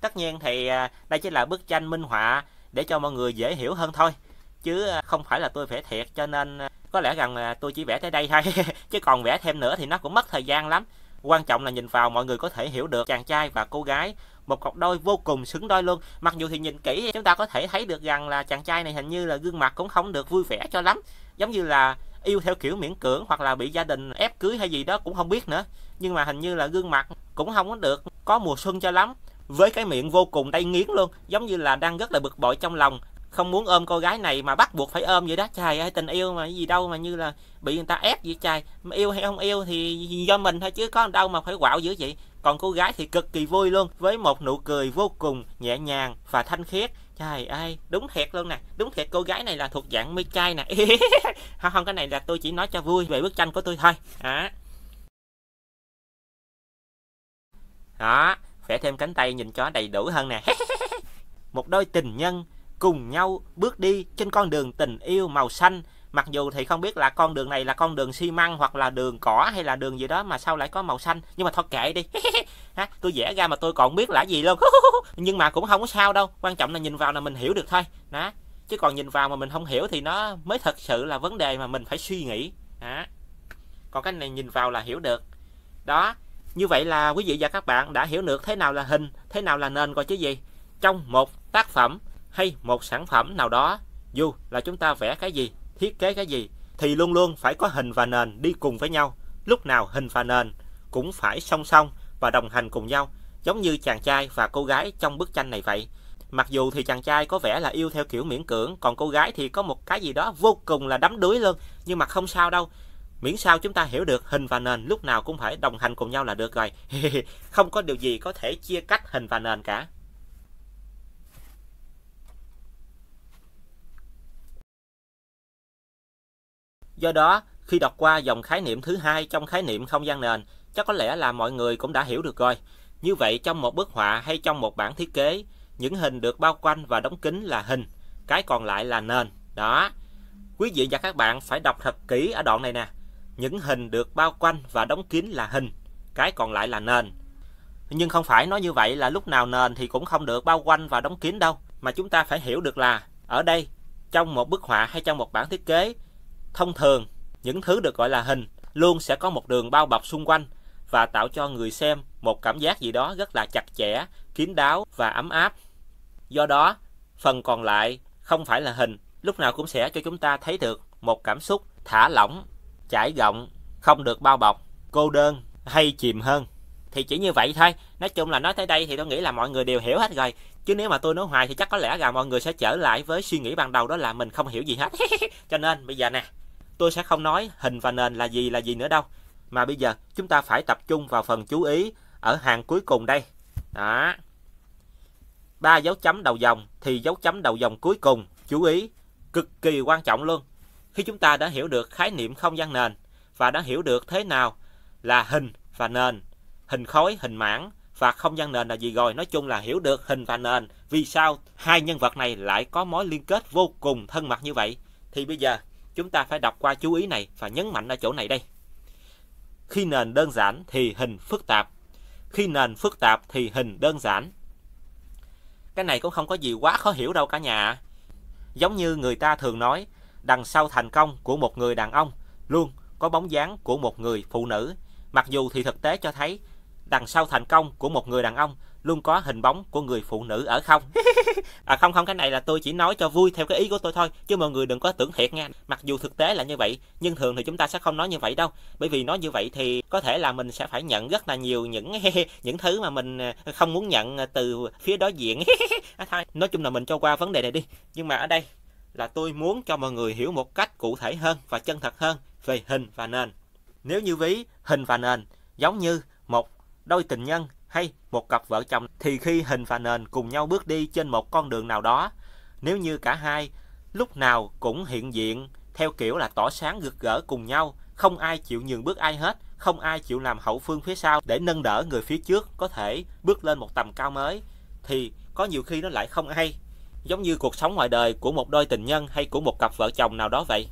Tất nhiên thì à, đây chỉ là bức tranh minh họa để cho mọi người dễ hiểu hơn thôi. Chứ à, không phải là tôi vẽ thiệt cho nên à, có lẽ rằng tôi chỉ vẽ tới đây thôi. Chứ còn vẽ thêm nữa thì nó cũng mất thời gian lắm. Quan trọng là nhìn vào mọi người có thể hiểu được chàng trai và cô gái một cặp đôi vô cùng xứng đôi luôn. Mặc dù thì nhìn kỹ chúng ta có thể thấy được rằng là chàng trai này hình như là gương mặt cũng không được vui vẻ cho lắm. Giống như là yêu theo kiểu miễn cưỡng hoặc là bị gia đình ép cưới hay gì đó cũng không biết nữa. Nhưng mà hình như là gương mặt cũng không có được có mùa xuân cho lắm. Với cái miệng vô cùng đầy nghiến luôn. Giống như là đang rất là bực bội trong lòng. Không muốn ôm cô gái này mà bắt buộc phải ôm vậy đó. Trời ơi, tình yêu mà gì đâu mà như là bị người ta ép vậy trời. Mà yêu hay không yêu thì do mình thôi chứ có đâu mà phải quạo dữ vậy còn cô gái thì cực kỳ vui luôn, với một nụ cười vô cùng nhẹ nhàng và thanh khiết. Trời ơi, đúng thiệt luôn nè, đúng thiệt cô gái này là thuộc dạng mê trai nè. Không không, cái này là tôi chỉ nói cho vui về bức tranh của tôi thôi. Hả đó, vẽ thêm cánh tay nhìn cho đầy đủ hơn nè. Một đôi tình nhân cùng nhau bước đi trên con đường tình yêu màu xanh mặc dù thì không biết là con đường này là con đường xi măng hoặc là đường cỏ hay là đường gì đó mà sao lại có màu xanh. Nhưng mà thôi kệ đi. Ha tôi vẽ ra mà tôi còn biết là gì luôn. Nhưng mà cũng không có sao đâu. Quan trọng là nhìn vào là mình hiểu được thôi. Đó. Chứ còn nhìn vào mà mình không hiểu thì nó mới thật sự là vấn đề mà mình phải suy nghĩ. Đó. Còn cái này nhìn vào là hiểu được. Đó. Như vậy là quý vị và các bạn đã hiểu được thế nào là hình, thế nào là nền coi chứ gì. Trong một tác phẩm hay một sản phẩm nào đó, dù là chúng ta vẽ cái gì thiết kế cái gì, thì luôn luôn phải có hình và nền đi cùng với nhau. Lúc nào hình và nền cũng phải song song và đồng hành cùng nhau, giống như chàng trai và cô gái trong bức tranh này vậy. Mặc dù thì chàng trai có vẻ là yêu theo kiểu miễn cưỡng, còn cô gái thì có một cái gì đó vô cùng là đắm đuối luôn, nhưng mà không sao đâu. Miễn sao chúng ta hiểu được hình và nền lúc nào cũng phải đồng hành cùng nhau là được rồi. Không có điều gì có thể chia cách hình và nền cả. Do đó, khi đọc qua dòng khái niệm thứ hai trong khái niệm không gian nền, chắc có lẽ là mọi người cũng đã hiểu được rồi. Như vậy trong một bức họa hay trong một bản thiết kế, những hình được bao quanh và đóng kín là hình, cái còn lại là nền. Đó. Quý vị và các bạn phải đọc thật kỹ ở đoạn này nè. Những hình được bao quanh và đóng kín là hình, cái còn lại là nền. Nhưng không phải nói như vậy là lúc nào nền thì cũng không được bao quanh và đóng kín đâu, mà chúng ta phải hiểu được là ở đây trong một bức họa hay trong một bản thiết kế Thông thường, những thứ được gọi là hình luôn sẽ có một đường bao bọc xung quanh và tạo cho người xem một cảm giác gì đó rất là chặt chẽ, kín đáo và ấm áp. Do đó, phần còn lại không phải là hình, lúc nào cũng sẽ cho chúng ta thấy được một cảm xúc thả lỏng, trải rộng, không được bao bọc, cô đơn hay chìm hơn. Thì chỉ như vậy thôi, nói chung là nói tới đây thì tôi nghĩ là mọi người đều hiểu hết rồi. Chứ nếu mà tôi nói hoài thì chắc có lẽ là mọi người sẽ trở lại với suy nghĩ ban đầu đó là mình không hiểu gì hết. Cho nên bây giờ nè, tôi sẽ không nói hình và nền là gì là gì nữa đâu. Mà bây giờ chúng ta phải tập trung vào phần chú ý ở hàng cuối cùng đây. Đó. Ba dấu chấm đầu dòng thì dấu chấm đầu dòng cuối cùng, chú ý, cực kỳ quan trọng luôn. Khi chúng ta đã hiểu được khái niệm không gian nền và đã hiểu được thế nào là hình và nền, hình khối, hình mảng và không gian nền là gì rồi, nói chung là hiểu được hình và nền, vì sao hai nhân vật này lại có mối liên kết vô cùng thân mật như vậy. Thì bây giờ chúng ta phải đọc qua chú ý này và nhấn mạnh ở chỗ này đây. Khi nền đơn giản thì hình phức tạp. Khi nền phức tạp thì hình đơn giản. Cái này cũng không có gì quá khó hiểu đâu cả nhà. Giống như người ta thường nói, đằng sau thành công của một người đàn ông luôn có bóng dáng của một người phụ nữ. Mặc dù thì thực tế cho thấy đằng sau thành công của một người đàn ông luôn có hình bóng của người phụ nữ ở không? À không không cái này là tôi chỉ nói cho vui theo cái ý của tôi thôi chứ mọi người đừng có tưởng thiệt nha. Mặc dù thực tế là như vậy nhưng thường thì chúng ta sẽ không nói như vậy đâu. Bởi vì nói như vậy thì có thể là mình sẽ phải nhận rất là nhiều những những thứ mà mình à, không muốn nhận từ phía đối diện. À, thôi nói chung là mình cho qua vấn đề này đi. Nhưng mà ở đây là tôi muốn cho mọi người hiểu một cách cụ thể hơn và chân thật hơn về hình và nền. Nếu như ví hình và nền giống như một đôi tình nhân hay một cặp vợ chồng thì khi hình và nền cùng nhau bước đi trên một con đường nào đó, nếu như cả hai lúc nào cũng hiện diện theo kiểu là tỏ sáng rực rỡ cùng nhau, không ai chịu nhường bước ai hết, không ai chịu làm hậu phương phía sau để nâng đỡ người phía trước có thể bước lên một tầm cao mới thì có nhiều khi nó lại không hay. Giống như cuộc sống ngoài đời của một đôi tình nhân hay của một cặp vợ chồng nào đó vậy.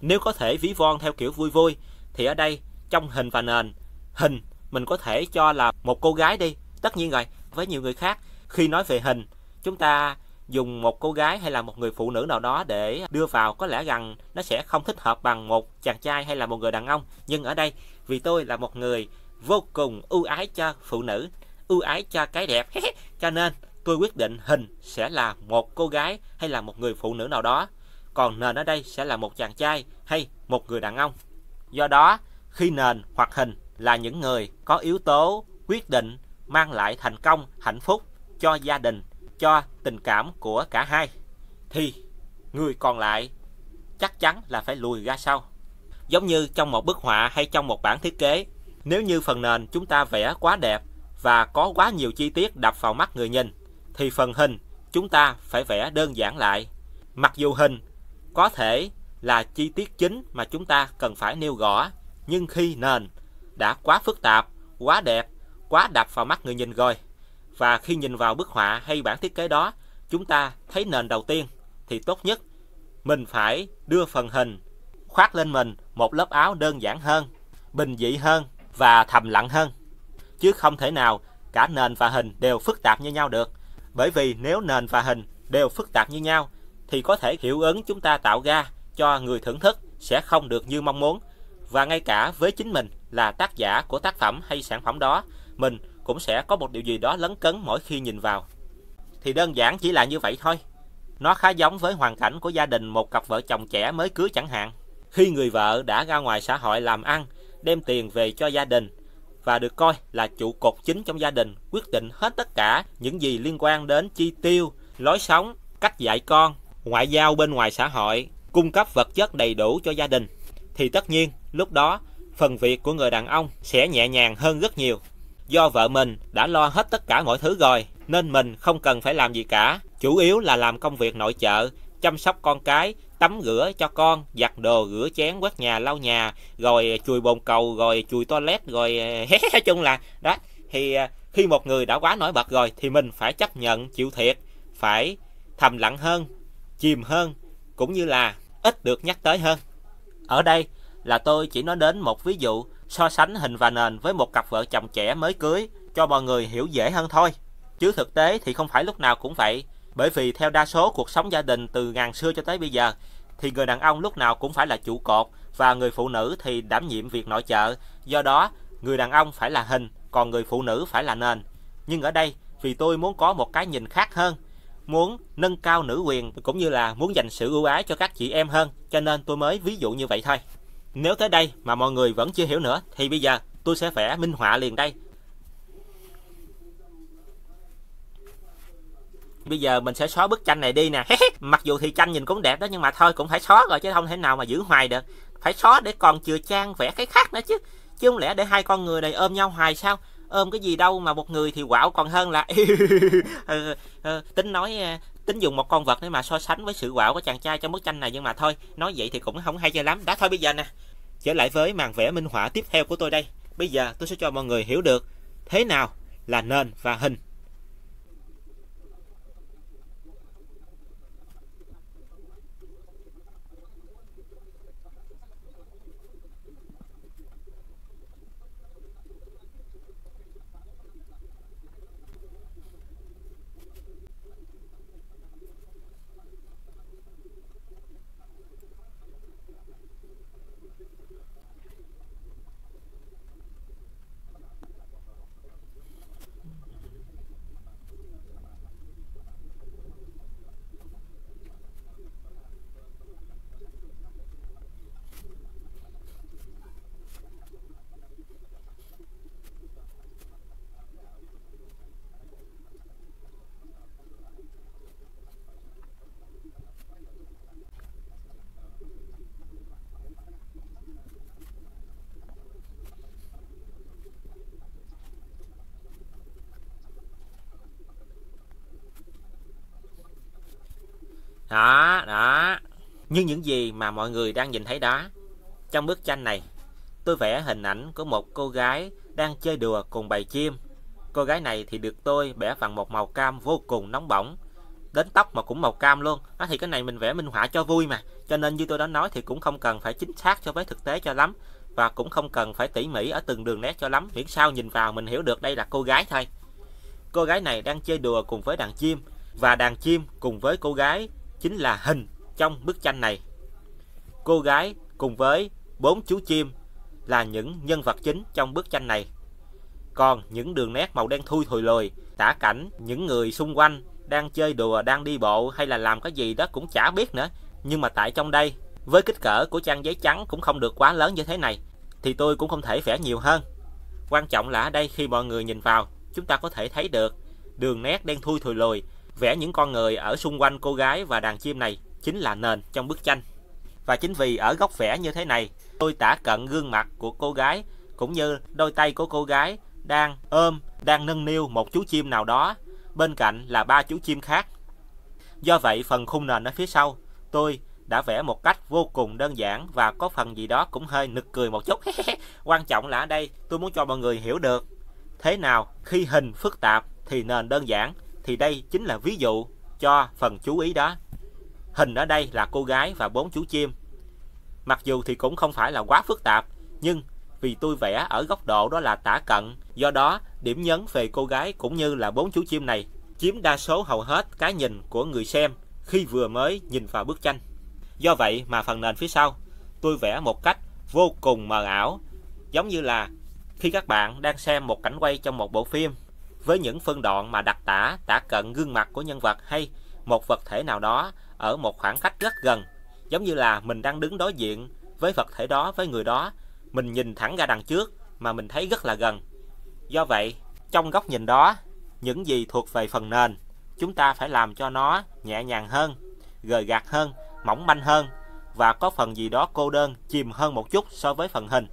Nếu có thể ví von theo kiểu vui vui thì ở đây trong hình và nền hình mình có thể cho là một cô gái đi. Tất nhiên rồi, với nhiều người khác. Khi nói về hình, chúng ta dùng một cô gái hay là một người phụ nữ nào đó để đưa vào, có lẽ rằng nó sẽ không thích hợp bằng một chàng trai hay là một người đàn ông. Nhưng ở đây, vì tôi là một người vô cùng ưu ái cho phụ nữ, ưu ái cho cái đẹp. Cho nên, tôi quyết định hình sẽ là một cô gái hay là một người phụ nữ nào đó. Còn nền ở đây sẽ là một chàng trai hay một người đàn ông. Do đó, khi nền hoặc hình là những người có yếu tố quyết định mang lại thành công, hạnh phúc cho gia đình, cho tình cảm của cả hai. Thì người còn lại chắc chắn là phải lùi ra sau. Giống như trong một bức họa hay trong một bản thiết kế, nếu như phần nền chúng ta vẽ quá đẹp và có quá nhiều chi tiết đập vào mắt người nhìn, thì phần hình chúng ta phải vẽ đơn giản lại. Mặc dù hình có thể là chi tiết chính mà chúng ta cần phải nêu rõ, nhưng khi nền đã quá phức tạp, quá đẹp, quá đập vào mắt người nhìn rồi. Và khi nhìn vào bức họa hay bản thiết kế đó, chúng ta thấy nền đầu tiên thì tốt nhất mình phải đưa phần hình khoác lên mình một lớp áo đơn giản hơn, bình dị hơn và thầm lặng hơn. Chứ không thể nào cả nền và hình đều phức tạp như nhau được. Bởi vì nếu nền và hình đều phức tạp như nhau thì có thể hiệu ứng chúng ta tạo ra cho người thưởng thức sẽ không được như mong muốn và ngay cả với chính mình là tác giả của tác phẩm hay sản phẩm đó, mình cũng sẽ có một điều gì đó lấn cấn mỗi khi nhìn vào. Thì đơn giản chỉ là như vậy thôi. Nó khá giống với hoàn cảnh của gia đình một cặp vợ chồng trẻ mới cưới chẳng hạn. Khi người vợ đã ra ngoài xã hội làm ăn, đem tiền về cho gia đình và được coi là trụ cột chính trong gia đình, quyết định hết tất cả những gì liên quan đến chi tiêu, lối sống, cách dạy con, ngoại giao bên ngoài xã hội, cung cấp vật chất đầy đủ cho gia đình. Thì tất nhiên, lúc đó phần việc của người đàn ông sẽ nhẹ nhàng hơn rất nhiều. Do vợ mình đã lo hết tất cả mọi thứ rồi, nên mình không cần phải làm gì cả. Chủ yếu là làm công việc nội trợ, chăm sóc con cái, tắm rửa cho con, giặt đồ, rửa chén, quét nhà, lau nhà, rồi chùi bồn cầu, rồi chùi toilet, rồi ờ, nói chung là đó. Thì ờ, khi một người đã quá nổi bật rồi thì mình phải chấp nhận chịu thiệt, phải thầm lặng hơn, chìm hơn, cũng như là ít được nhắc tới hơn. Ở đây là tôi chỉ nói đến một ví dụ so sánh hình và nền với một cặp vợ chồng trẻ mới cưới cho mọi người hiểu dễ hơn thôi. Chứ thực tế thì không phải lúc nào cũng vậy. Bởi vì theo đa số cuộc sống gia đình từ ngàn xưa cho tới bây giờ thì người đàn ông lúc nào cũng phải là trụ cột và người phụ nữ thì đảm nhiệm việc nội trợ. Do đó, người đàn ông phải là hình, còn người phụ nữ phải là nền. Nhưng ở đây, vì tôi muốn có một cái nhìn khác hơn, muốn nâng cao nữ quyền cũng như là muốn dành sự ưu ái cho các chị em hơn, cho nên tôi mới ví dụ như vậy thôi. Nếu tới đây mà mọi người vẫn chưa hiểu nữa, thì bây giờ tôi sẽ vẽ minh họa liền đây. Bây giờ mình sẽ xóa bức tranh này đi nè. Mặc dù thì tranh nhìn cũng đẹp đó, nhưng mà thôi, cũng phải xóa rồi, chứ không thể nào mà giữ hoài được. Phải xóa để còn chừa trang vẽ cái khác nữa chứ. Chứ không lẽ để hai con người này ôm nhau hoài sao? Ôm cái gì đâu mà một người thì quạo còn hơn là ừ, ừ, tính nói à, tính dùng một con vật để mà so sánh với sự quạo của chàng trai trong bức tranh này nhưng mà thôi, nói vậy thì cũng không hay cho lắm. Đã thôi, bây giờ nè. Trở lại với màn vẽ minh họa tiếp theo của tôi đây. Bây giờ tôi sẽ cho mọi người hiểu được thế nào là nền và hình. Đó, đó. Như những gì mà mọi người đang nhìn thấy đó. Trong bức tranh này, tôi vẽ hình ảnh của một cô gái đang chơi đùa cùng bầy chim. Cô gái này thì được tôi vẽ bằng một màu cam vô cùng nóng bỏng. Đến tóc mà cũng màu cam luôn. Đó thì cái này mình vẽ minh họa cho vui mà. Cho nên như tôi đã nói thì cũng không cần phải chính xác cho với thực tế cho lắm. Và cũng không cần phải tỉ mỉ ở từng đường nét cho lắm. Miễn sao nhìn vào mình hiểu được đây là cô gái thôi. Cô gái này đang chơi đùa cùng với đàn chim. Và đàn chim cùng với cô gái chính là hình trong bức tranh này. Cô gái cùng với bốn chú chim là những nhân vật chính trong bức tranh này. Còn những đường nét màu đen thui thùi lùi, tả cảnh những người xung quanh đang chơi đùa, đang đi bộ hay là làm cái gì đó cũng chả biết nữa. Nhưng mà tại trong đây, với kích cỡ của trang giấy trắng cũng không được quá lớn như thế này, thì tôi cũng không thể vẽ nhiều hơn. Quan trọng là ở đây khi mọi người nhìn vào, chúng ta có thể thấy được đường nét đen thui thùi lùi, vẽ những con người ở xung quanh cô gái và đàn chim này chính là nền trong bức tranh. Và chính vì ở góc vẽ như thế này, tôi tả cận gương mặt của cô gái cũng như đôi tay của cô gái đang ôm, đang nâng niu một chú chim nào đó, bên cạnh là ba chú chim khác. Do vậy phần khung nền ở phía sau, tôi đã vẽ một cách vô cùng đơn giản và có phần gì đó cũng hơi nực cười một chút. Quan trọng là ở đây tôi muốn cho mọi người hiểu được thế nào khi hình phức tạp thì nền đơn giản thì đây chính là ví dụ cho phần chú ý đó. Hình ở đây là cô gái và bốn chú chim. Mặc dù thì cũng không phải là quá phức tạp, nhưng vì tôi vẽ ở góc độ đó là tả cận, do đó điểm nhấn về cô gái cũng như là bốn chú chim này chiếm đa số hầu hết cái nhìn của người xem khi vừa mới nhìn vào bức tranh. Do vậy mà phần nền phía sau tôi vẽ một cách vô cùng mờ ảo, giống như là khi các bạn đang xem một cảnh quay trong một bộ phim với những phân đoạn mà đặc tả, tả cận gương mặt của nhân vật hay một vật thể nào đó ở một khoảng cách rất gần, giống như là mình đang đứng đối diện với vật thể đó, với người đó, mình nhìn thẳng ra đằng trước mà mình thấy rất là gần. Do vậy, trong góc nhìn đó, những gì thuộc về phần nền, chúng ta phải làm cho nó nhẹ nhàng hơn, gời gạt hơn, mỏng manh hơn và có phần gì đó cô đơn, chìm hơn một chút so với phần hình.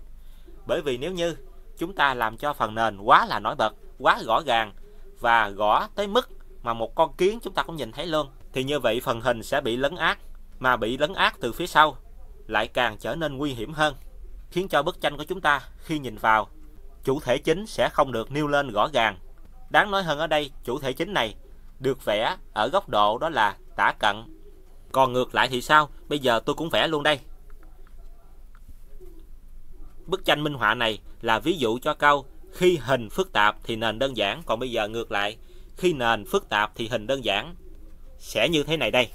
Bởi vì nếu như chúng ta làm cho phần nền quá là nổi bật, quá rõ ràng và gõ tới mức mà một con kiến chúng ta cũng nhìn thấy luôn. Thì như vậy phần hình sẽ bị lấn át, mà bị lấn át từ phía sau lại càng trở nên nguy hiểm hơn, khiến cho bức tranh của chúng ta khi nhìn vào, chủ thể chính sẽ không được nêu lên rõ ràng. Đáng nói hơn ở đây, chủ thể chính này được vẽ ở góc độ đó là tả cận. Còn ngược lại thì sao? Bây giờ tôi cũng vẽ luôn đây. Bức tranh minh họa này là ví dụ cho câu khi hình phức tạp thì nền đơn giản, còn bây giờ ngược lại. Khi nền phức tạp thì hình đơn giản. Sẽ như thế này đây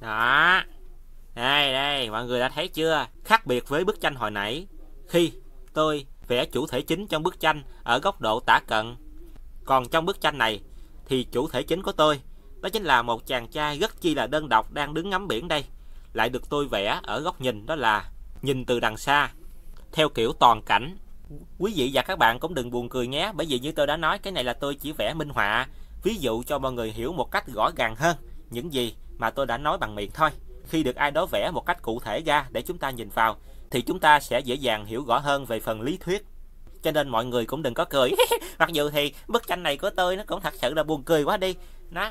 Đó. Đây, đây, mọi người đã thấy chưa? Khác biệt với bức tranh hồi nãy. Khi tôi vẽ chủ thể chính trong bức tranh ở góc độ tả cận. Còn trong bức tranh này thì chủ thể chính của tôi đó chính là một chàng trai rất chi là đơn độc đang đứng ngắm biển đây. Lại được tôi vẽ ở góc nhìn đó là nhìn từ đằng xa theo kiểu toàn cảnh. Quý vị và các bạn cũng đừng buồn cười nhé, bởi vì như tôi đã nói cái này là tôi chỉ vẽ minh họa, ví dụ cho mọi người hiểu một cách rõ ràng hơn những gì mà tôi đã nói bằng miệng thôi. Khi được ai đó vẽ một cách cụ thể ra để chúng ta nhìn vào, thì chúng ta sẽ dễ dàng hiểu rõ hơn về phần lý thuyết. cho nên mọi người cũng đừng có cười. Mặc dù thì bức tranh này của tôi nó cũng thật sự là buồn cười quá đi. Nó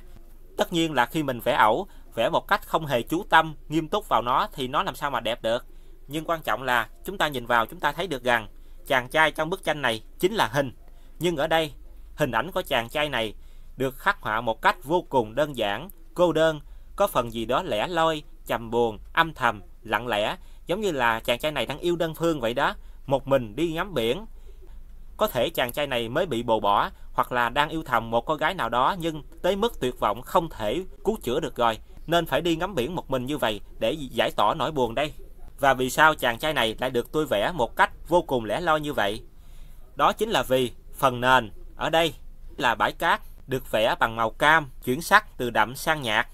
tất nhiên là khi mình vẽ ẩu, vẽ một cách không hề chú tâm, nghiêm túc vào nó thì nó làm sao mà đẹp được. Nhưng quan trọng là chúng ta nhìn vào chúng ta thấy được rằng chàng trai trong bức tranh này chính là hình. Nhưng ở đây, hình ảnh của chàng trai này được khắc họa một cách vô cùng đơn giản, cô đơn, có phần gì đó lẻ loi trầm buồn, âm thầm, lặng lẽ, giống như là chàng trai này đang yêu đơn phương vậy đó, một mình đi ngắm biển. Có thể chàng trai này mới bị bồ bỏ, hoặc là đang yêu thầm một cô gái nào đó, nhưng tới mức tuyệt vọng không thể cứu chữa được rồi. Nên phải đi ngắm biển một mình như vậy để giải tỏa nỗi buồn đây. Và vì sao chàng trai này lại được tôi vẽ một cách vô cùng lẻ loi như vậy? Đó chính là vì phần nền ở đây là bãi cát, được vẽ bằng màu cam, chuyển sắc từ đậm sang nhạt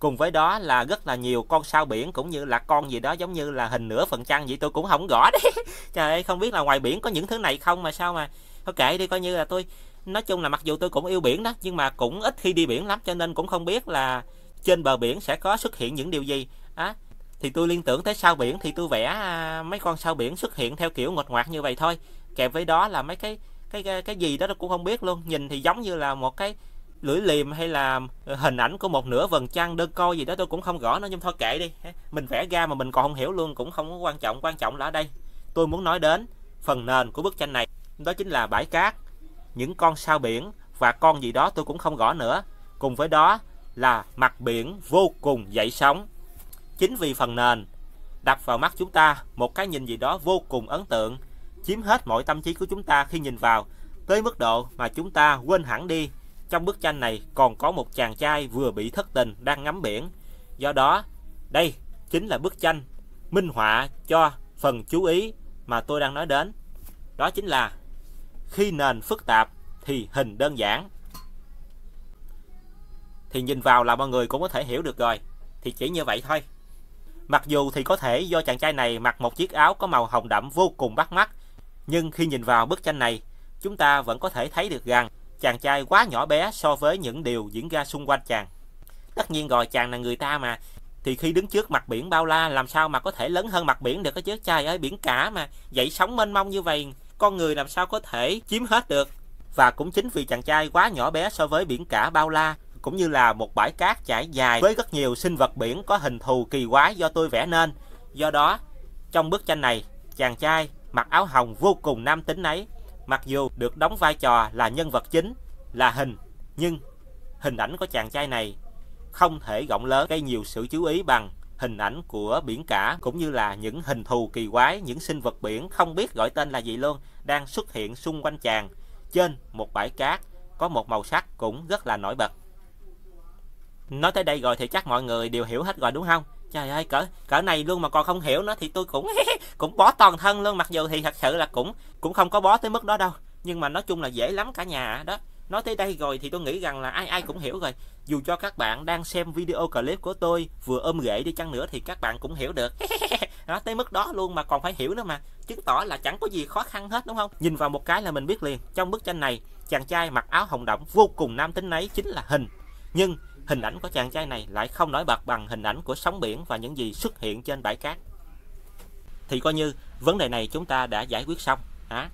cùng với đó là rất là nhiều con sao biển cũng như là con gì đó giống như là hình nửa phần trăng vậy tôi cũng không rõ đấy. Trời ơi không biết là ngoài biển có những thứ này không mà sao mà thôi kệ đi coi như là tôi nói chung là mặc dù tôi cũng yêu biển đó nhưng mà cũng ít khi đi biển lắm cho nên cũng không biết là trên bờ biển sẽ có xuất hiện những điều gì. Á thì tôi liên tưởng tới sao biển thì tôi vẽ à, mấy con sao biển xuất hiện theo kiểu ngột ngoạt như vậy thôi. Kèm với đó là mấy cái cái cái, cái gì đó tôi cũng không biết luôn. Nhìn thì giống như là một cái lưỡi liềm hay là ờ, hình ảnh của một nửa vầng trăng, đơn coi gì đó tôi cũng không rõ nó, nhưng thôi kệ đi. Mình vẽ ra mà mình còn không hiểu luôn, cũng không có quan trọng quan trọng là ở đây. Tôi muốn nói đến phần nền của bức tranh này, đó chính là bãi cát, những con sao biển và con gì đó tôi cũng không rõ nữa. Cùng với đó là mặt biển vô cùng dậy sóng. Chính vì phần nền đập vào mắt chúng ta, một cái nhìn gì đó vô cùng ấn tượng, chiếm hết mọi tâm trí của chúng ta khi nhìn vào, tới mức độ mà chúng ta quên hẳn đi trong bức tranh này còn có một chàng trai vừa bị thất tình đang ngắm biển. Do đó, đây chính là bức tranh minh họa cho phần chú ý mà tôi đang nói đến. Đó chính là khi nền phức tạp thì hình đơn giản. Thì nhìn vào là mọi người cũng có thể hiểu được rồi. Thì chỉ như vậy thôi. Mặc dù thì có thể do chàng trai này mặc một chiếc áo có màu hồng đậm vô cùng bắt mắt, nhưng khi nhìn vào bức tranh này, chúng ta vẫn có thể thấy được rằng chàng trai quá nhỏ bé so với những điều diễn ra xung quanh chàng. Tất nhiên rồi chàng là người ta mà, thì khi đứng trước mặt biển bao la làm sao mà có thể lớn hơn mặt biển được chứ? Trai ơi biển cả mà. Dậy sóng mênh mông như vậy con người làm sao có thể chiếm hết được? Và cũng chính vì chàng trai quá nhỏ bé so với biển cả bao la cũng như là một bãi cát trải dài với rất nhiều sinh vật biển có hình thù kỳ quái do tôi vẽ nên. Do đó trong bức tranh này chàng trai mặc áo hồng vô cùng nam tính ấy Mặc dù được đóng vai trò là nhân vật chính, là hình, nhưng hình ảnh của chàng trai này không thể rộng lớn gây nhiều sự chú ý bằng hình ảnh của biển cả cũng như là những hình thù kỳ quái, những sinh vật biển không biết gọi tên là gì luôn đang xuất hiện xung quanh chàng trên một bãi cát có một màu sắc cũng rất là nổi bật. Nói tới đây rồi thì chắc mọi người đều hiểu hết rồi đúng không? Trời ơi, cỡ cỡ này luôn mà còn không hiểu nó thì tôi cũng cũng bó toàn thân luôn. Mặc dù thì thật sự là cũng cũng không có bó tới mức đó đâu. Nhưng mà nói chung là dễ lắm cả nhà đó. Nói tới đây rồi thì tôi nghĩ rằng là ai ai cũng hiểu rồi. Dù cho các bạn đang xem video clip của tôi vừa ôm ghệ đi chăng nữa thì các bạn cũng hiểu được. Nó tới mức đó luôn mà còn phải hiểu nữa mà. Chứng tỏ là chẳng có gì khó khăn hết, đúng không? Nhìn vào một cái là mình biết liền. Trong bức tranh này, chàng trai mặc áo hồng đậm vô cùng nam tính ấy chính là hình. Nhưng hình ảnh của chàng trai này lại không nổi bật bằng hình ảnh của sóng biển và những gì xuất hiện trên bãi cát. Thì coi như, vấn đề này chúng ta đã giải quyết xong, hả?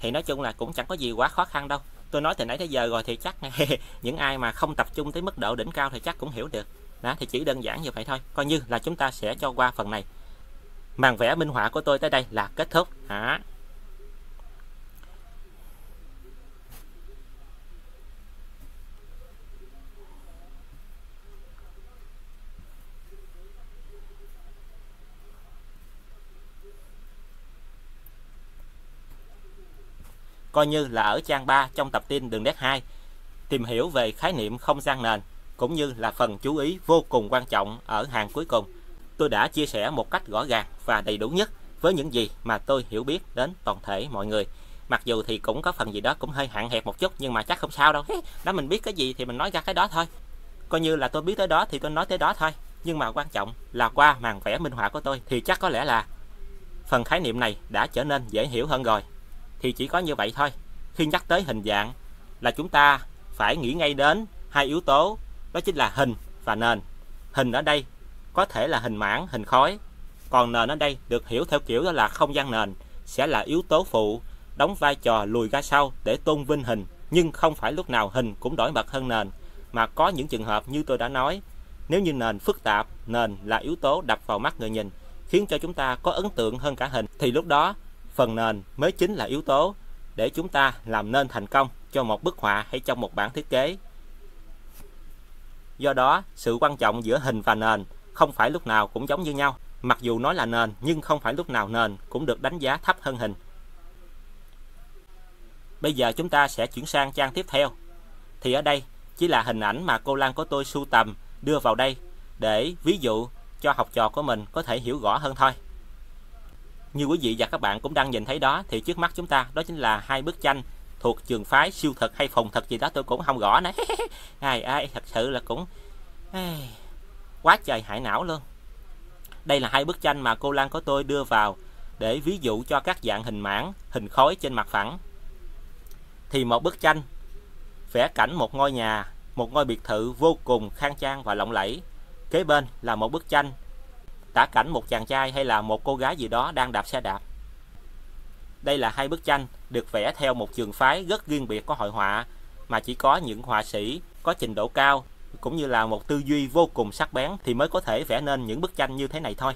Thì nói chung là cũng chẳng có gì quá khó khăn đâu. Tôi nói từ nãy tới giờ rồi thì chắc những ai mà không tập trung tới mức độ đỉnh cao thì chắc cũng hiểu được. Đó thì chỉ đơn giản như vậy thôi. Coi như là chúng ta sẽ cho qua phần này. Màn vẽ minh họa của tôi tới đây là kết thúc, hả? Coi như là ở trang 3 trong tập tin đường nét 2, tìm hiểu về khái niệm không gian nền, cũng như là phần chú ý vô cùng quan trọng ở hàng cuối cùng. Tôi đã chia sẻ một cách rõ ràng và đầy đủ nhất với những gì mà tôi hiểu biết đến toàn thể mọi người. Mặc dù thì cũng có phần gì đó cũng hơi hạn hẹp một chút nhưng mà chắc không sao đâu. Đó mình biết cái gì thì mình nói ra cái đó thôi. Coi như là tôi biết tới đó thì tôi nói tới đó thôi. Nhưng mà quan trọng là qua màn vẽ minh họa của tôi thì chắc có lẽ là phần khái niệm này đã trở nên dễ hiểu hơn rồi thì chỉ có như vậy thôi. Khi nhắc tới hình dạng là chúng ta phải nghĩ ngay đến hai yếu tố đó chính là hình và nền. Hình ở đây có thể là hình mảng hình khói còn nền ở đây được hiểu theo kiểu đó là không gian nền sẽ là yếu tố phụ đóng vai trò lùi ra sau để tôn vinh hình, nhưng không phải lúc nào hình cũng nổi bật hơn nền, mà có những trường hợp như tôi đã nói, nếu như nền phức tạp, nền là yếu tố đập vào mắt người nhìn, khiến cho chúng ta có ấn tượng hơn cả hình, thì lúc đó phần nền mới chính là yếu tố để chúng ta làm nên thành công cho một bức họa hay trong một bản thiết kế. Do đó, sự quan trọng giữa hình và nền không phải lúc nào cũng giống như nhau. Mặc dù nói là nền nhưng không phải lúc nào nền cũng được đánh giá thấp hơn hình. Bây giờ chúng ta sẽ chuyển sang trang tiếp theo. Thì ở đây chỉ là hình ảnh mà cô Lan của tôi sưu tầm đưa vào đây để ví dụ cho học trò của mình có thể hiểu rõ hơn thôi. Như quý vị và các bạn cũng đang nhìn thấy đó thì trước mắt chúng ta đó chính là hai bức tranh thuộc trường phái siêu thực hay phùng thực gì đó tôi cũng không rõ nữa. ai ai thật sự là cũng ai, quá trời hại não luôn. Đây là hai bức tranh mà cô Lan của tôi đưa vào để ví dụ cho các dạng hình mảng, hình khối trên mặt phẳng. Thì một bức tranh vẽ cảnh một ngôi nhà, một ngôi biệt thự vô cùng khang trang và lộng lẫy. Kế bên là một bức tranh tả cảnh một chàng trai hay là một cô gái gì đó đang đạp xe đạp. Đây là hai bức tranh được vẽ theo một trường phái rất riêng biệt của hội họa mà chỉ có những họa sĩ có trình độ cao cũng như là một tư duy vô cùng sắc bén thì mới có thể vẽ nên những bức tranh như thế này thôi.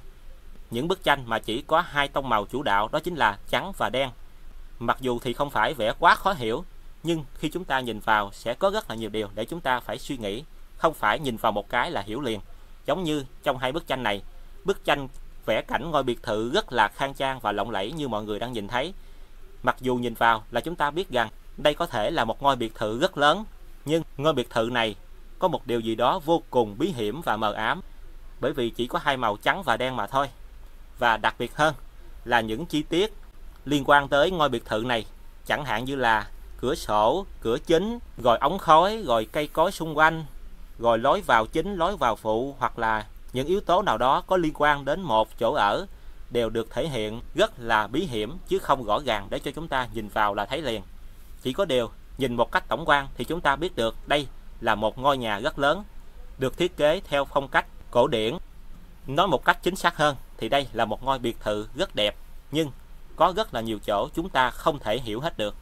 Những bức tranh mà chỉ có hai tông màu chủ đạo đó chính là trắng và đen. Mặc dù thì không phải vẽ quá khó hiểu, nhưng khi chúng ta nhìn vào sẽ có rất là nhiều điều để chúng ta phải suy nghĩ, không phải nhìn vào một cái là hiểu liền. Giống như trong hai bức tranh này, bức tranh vẽ cảnh ngôi biệt thự rất là khang trang và lộng lẫy như mọi người đang nhìn thấy. Mặc dù nhìn vào là chúng ta biết rằng đây có thể là một ngôi biệt thự rất lớn, nhưng ngôi biệt thự này có một điều gì đó vô cùng bí hiểm và mờ ám, bởi vì chỉ có hai màu trắng và đen mà thôi. Và đặc biệt hơn là những chi tiết liên quan tới ngôi biệt thự này, chẳng hạn như là cửa sổ, cửa chính, rồi ống khói, rồi cây cối xung quanh, rồi lối vào chính, lối vào phụ hoặc là những yếu tố nào đó có liên quan đến một chỗ ở đều được thể hiện rất là bí hiểm, chứ không rõ ràng để cho chúng ta nhìn vào là thấy liền. Chỉ có điều, nhìn một cách tổng quan thì chúng ta biết được đây là một ngôi nhà rất lớn, được thiết kế theo phong cách cổ điển. Nói một cách chính xác hơn thì đây là một ngôi biệt thự rất đẹp, nhưng có rất là nhiều chỗ chúng ta không thể hiểu hết được.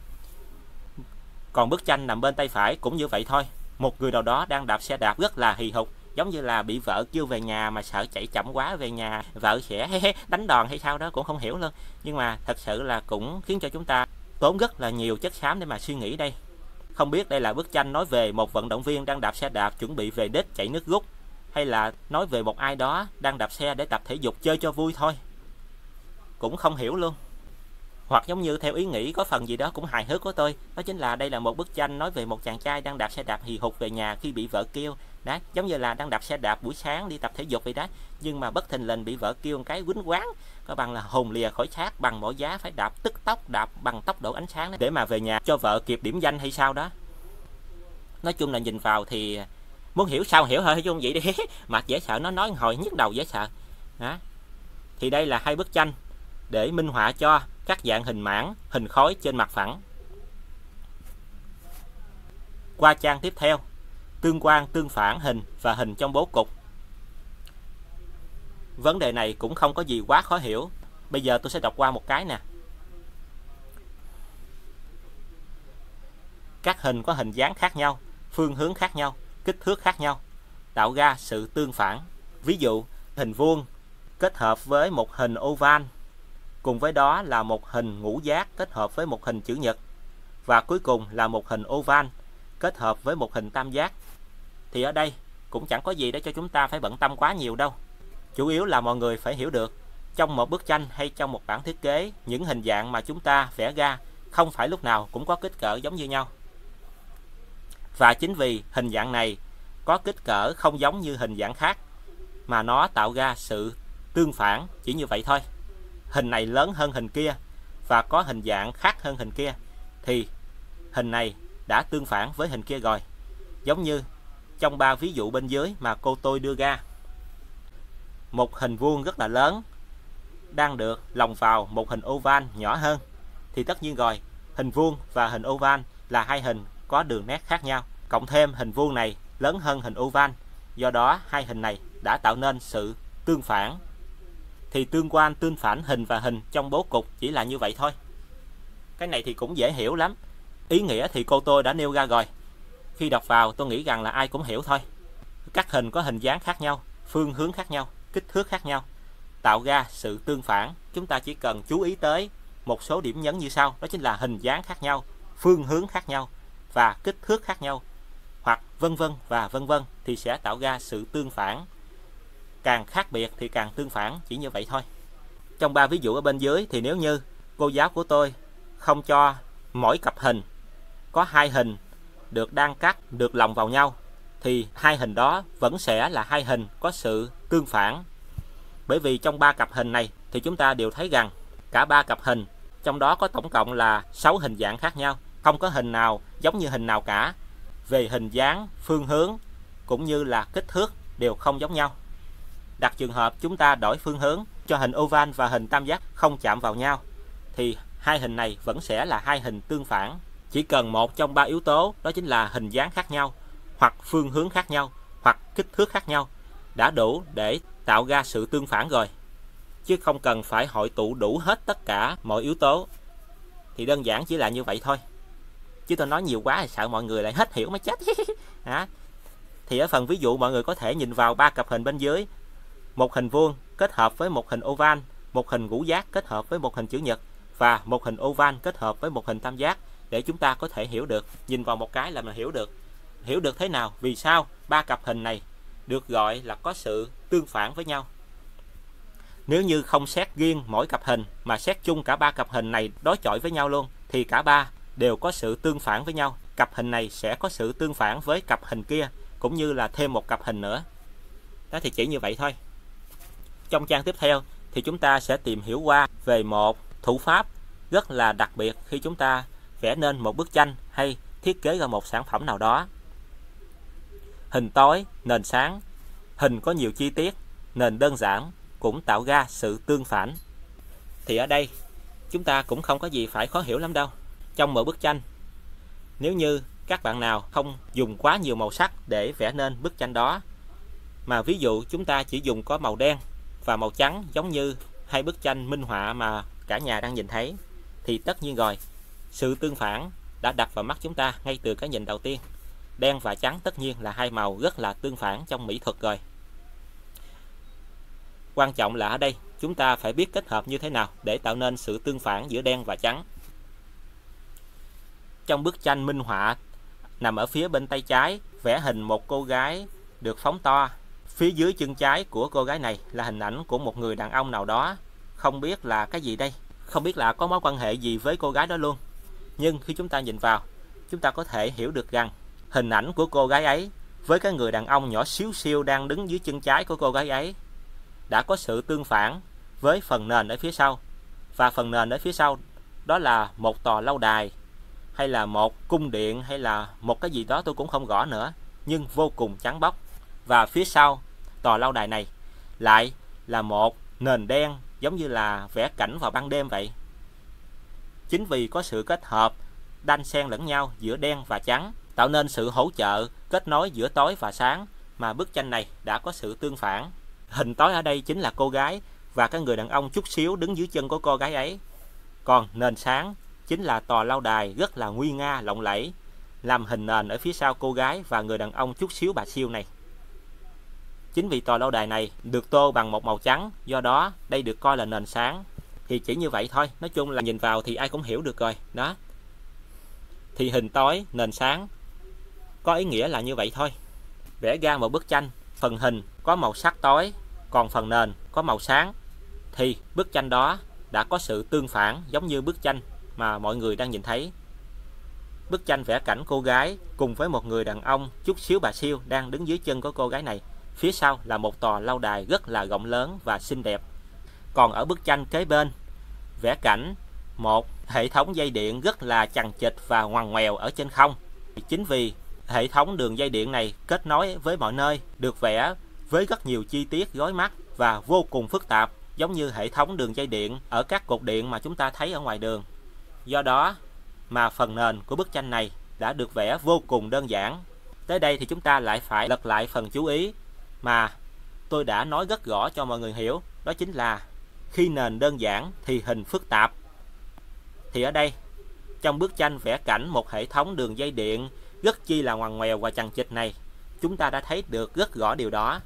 Còn bức tranh nằm bên tay phải cũng như vậy thôi. Một người nào đó đang đạp xe đạp rất là hì hục giống như là bị vợ kêu về nhà mà sợ chạy chậm quá về nhà, vợ sẽ đánh đòn hay sao đó cũng không hiểu luôn. Nhưng mà thật sự là cũng khiến cho chúng ta tốn rất là nhiều chất xám để mà suy nghĩ đây. Không biết đây là bức tranh nói về một vận động viên đang đạp xe đạp chuẩn bị về đích chạy nước rút, hay là nói về một ai đó đang đạp xe để tập thể dục chơi cho vui thôi. Cũng không hiểu luôn. Hoặc giống như theo ý nghĩ có phần gì đó cũng hài hước của tôi, đó chính là đây là một bức tranh nói về một chàng trai đang đạp xe đạp hì hục về nhà khi bị vợ kêu đấy giống như là đang đạp xe đạp buổi sáng đi tập thể dục vậy đó. Nhưng mà bất thình lình bị vợ kêu một cái quýnh quán. Có bằng là hồn lìa khỏi xác, bằng mọi giá phải đạp tức tốc, đạp bằng tốc độ ánh sáng để mà về nhà cho vợ kịp điểm danh hay sao đó. Nói chung là nhìn vào thì muốn hiểu sao hiểu thôi chung vậy đi. Mà dễ sợ, nó nói hồi nhức đầu dễ sợ. Đó. Thì đây là hai bức tranh để minh họa cho các dạng hình mảng, hình khối trên mặt phẳng. Qua trang tiếp theo tương quan tương phản hình và hình trong bố cục. Vấn đề này cũng không có gì quá khó hiểu. Bây giờ tôi sẽ đọc qua một cái nè. Các hình có hình dáng khác nhau, phương hướng khác nhau, kích thước khác nhau, tạo ra sự tương phản. Ví dụ, hình vuông kết hợp với một hình oval, cùng với đó là một hình ngũ giác kết hợp với một hình chữ nhật, và cuối cùng là một hình oval kết hợp với một hình tam giác thì ở đây, cũng chẳng có gì để cho chúng ta phải bận tâm quá nhiều đâu. Chủ yếu là mọi người phải hiểu được, trong một bức tranh hay trong một bản thiết kế, những hình dạng mà chúng ta vẽ ra không phải lúc nào cũng có kích cỡ giống như nhau. Và chính vì hình dạng này có kích cỡ không giống như hình dạng khác, mà nó tạo ra sự tương phản chỉ như vậy thôi. Hình này lớn hơn hình kia và có hình dạng khác hơn hình kia, thì hình này đã tương phản với hình kia rồi. Giống như trong ba ví dụ bên dưới mà cô tôi đưa ra. Một hình vuông rất là lớn đang được lồng vào một hình oval nhỏ hơn thì tất nhiên rồi, hình vuông và hình oval là hai hình có đường nét khác nhau. Cộng thêm hình vuông này lớn hơn hình oval, do đó hai hình này đã tạo nên sự tương phản. Thì tương quan tương phản hình và hình trong bố cục chỉ là như vậy thôi. cái này thì cũng dễ hiểu lắm ý nghĩa thì cô tôi đã nêu ra rồi khi đọc vào, tôi nghĩ rằng là ai cũng hiểu thôi. Các hình có hình dáng khác nhau, phương hướng khác nhau, kích thước khác nhau, tạo ra sự tương phản. Chúng ta chỉ cần chú ý tới một số điểm nhấn như sau. Đó chính là hình dáng khác nhau, phương hướng khác nhau và kích thước khác nhau, hoặc vân vân và vân vân, thì sẽ tạo ra sự tương phản. Càng khác biệt thì càng tương phản, chỉ như vậy thôi. Trong ba ví dụ ở bên dưới, thì nếu như cô giáo của tôi không cho mỗi cặp hình có hai hình được đan cắt, được lồng vào nhau, thì hai hình đó vẫn sẽ là hai hình có sự tương phản. Bởi vì trong ba cặp hình này thì chúng ta đều thấy rằng cả ba cặp hình, trong đó có tổng cộng là 6 hình dạng khác nhau, không có hình nào giống như hình nào cả. Về hình dáng, phương hướng cũng như là kích thước đều không giống nhau. Đặt trường hợp chúng ta đổi phương hướng cho hình oval và hình tam giác không chạm vào nhau, thì hai hình này vẫn sẽ là hai hình tương phản chỉ cần một trong ba yếu tố, đó chính là hình dáng khác nhau, hoặc phương hướng khác nhau, hoặc kích thước khác nhau, đã đủ để tạo ra sự tương phản rồi. Chứ không cần phải hội tụ đủ hết tất cả mọi yếu tố. Thì đơn giản chỉ là như vậy thôi. Chứ tôi nói nhiều quá thì sợ mọi người lại hết hiểu mới chết. À. thì ở phần ví dụ mọi người có thể nhìn vào ba cặp hình bên dưới. Một hình vuông kết hợp với một hình oval, một hình ngũ giác kết hợp với một hình chữ nhật, và một hình oval kết hợp với một hình tam giác để chúng ta có thể hiểu được. Nhìn vào một cái là mình hiểu được. Hiểu được thế nào? Vì sao ba cặp hình này được gọi là có sự tương phản với nhau? Nếu như không xét riêng mỗi cặp hình mà xét chung cả ba cặp hình này đối chọi với nhau luôn, thì cả ba đều có sự tương phản với nhau. Cặp hình này sẽ có sự tương phản với cặp hình kia, cũng như là thêm một cặp hình nữa. Đó thì chỉ như vậy thôi. Trong trang tiếp theo thì chúng ta sẽ tìm hiểu qua về một thủ pháp rất là đặc biệt khi chúng ta vẽ nên một bức tranh hay thiết kế ra một sản phẩm nào đó. Hình tối, nền sáng. Hình có nhiều chi tiết, nền đơn giản, cũng tạo ra sự tương phản. Thì ở đây, chúng ta cũng không có gì phải khó hiểu lắm đâu. Trong mỗi bức tranh, nếu như các bạn nào không dùng quá nhiều màu sắc để vẽ nên bức tranh đó, mà ví dụ chúng ta chỉ dùng có màu đen và màu trắng giống như hai bức tranh minh họa mà cả nhà đang nhìn thấy, thì tất nhiên rồi sự tương phản đã đặt vào mắt chúng ta ngay từ cái nhìn đầu tiên. Đen và trắng tất nhiên là hai màu rất là tương phản trong mỹ thuật rồi. Quan trọng là ở đây, chúng ta phải biết kết hợp như thế nào để tạo nên sự tương phản giữa đen và trắng. Trong bức tranh minh họa nằm ở phía bên tay trái, vẽ hình một cô gái được phóng to. Phía dưới chân trái của cô gái này là hình ảnh của một người đàn ông nào đó. Không biết là cái gì đây? Không biết là có mối quan hệ gì với cô gái đó luôn nhưng khi chúng ta nhìn vào, chúng ta có thể hiểu được rằng hình ảnh của cô gái ấy với cái người đàn ông nhỏ xíu xiu đang đứng dưới chân trái của cô gái ấy đã có sự tương phản với phần nền ở phía sau. Và phần nền ở phía sau đó là một tòa lâu đài, hay là một cung điện, hay là một cái gì đó tôi cũng không rõ nữa, nhưng vô cùng trắng bóc. Và phía sau tòa lâu đài này lại là một nền đen giống như là vẽ cảnh vào ban đêm vậy chính vì có sự kết hợp, đan xen lẫn nhau giữa đen và trắng, tạo nên sự hỗ trợ, kết nối giữa tối và sáng mà bức tranh này đã có sự tương phản. Hình tối ở đây chính là cô gái và cái người đàn ông chút xíu đứng dưới chân của cô gái ấy. Còn nền sáng chính là tòa lâu đài rất là nguy nga, lộng lẫy, làm hình nền ở phía sau cô gái và người đàn ông chút xíu bà siêu này. Chính vì tòa lâu đài này được tô bằng một màu trắng, do đó đây được coi là nền sáng thì chỉ như vậy thôi. Nói chung là nhìn vào thì ai cũng hiểu được rồi. Đó. Thì hình tối, nền sáng, có ý nghĩa là như vậy thôi. Vẽ ra một bức tranh, phần hình có màu sắc tối, còn phần nền có màu sáng. Thì bức tranh đó đã có sự tương phản giống như bức tranh mà mọi người đang nhìn thấy. Bức tranh vẽ cảnh cô gái cùng với một người đàn ông chút xíu bà siêu đang đứng dưới chân của cô gái này. Phía sau là một tòa lâu đài rất là rộng lớn và xinh đẹp còn ở bức tranh kế bên. Vẽ cảnh, một hệ thống dây điện rất là chằng chịt và ngoằn ngoèo ở trên không. Chính vì hệ thống đường dây điện này kết nối với mọi nơi, được vẽ với rất nhiều chi tiết rối mắt và vô cùng phức tạp, giống như hệ thống đường dây điện ở các cột điện mà chúng ta thấy ở ngoài đường. Do đó mà phần nền của bức tranh này đã được vẽ vô cùng đơn giản. Tới đây thì chúng ta lại phải lật lại phần chú ý mà tôi đã nói rất rõ cho mọi người hiểu, đó chính là khi nền đơn giản thì hình phức tạp thì ở đây trong bức tranh vẽ cảnh một hệ thống đường dây điện rất chi là ngoằn ngoèo và chằng chịt này, chúng ta đã thấy được rất rõ điều đó.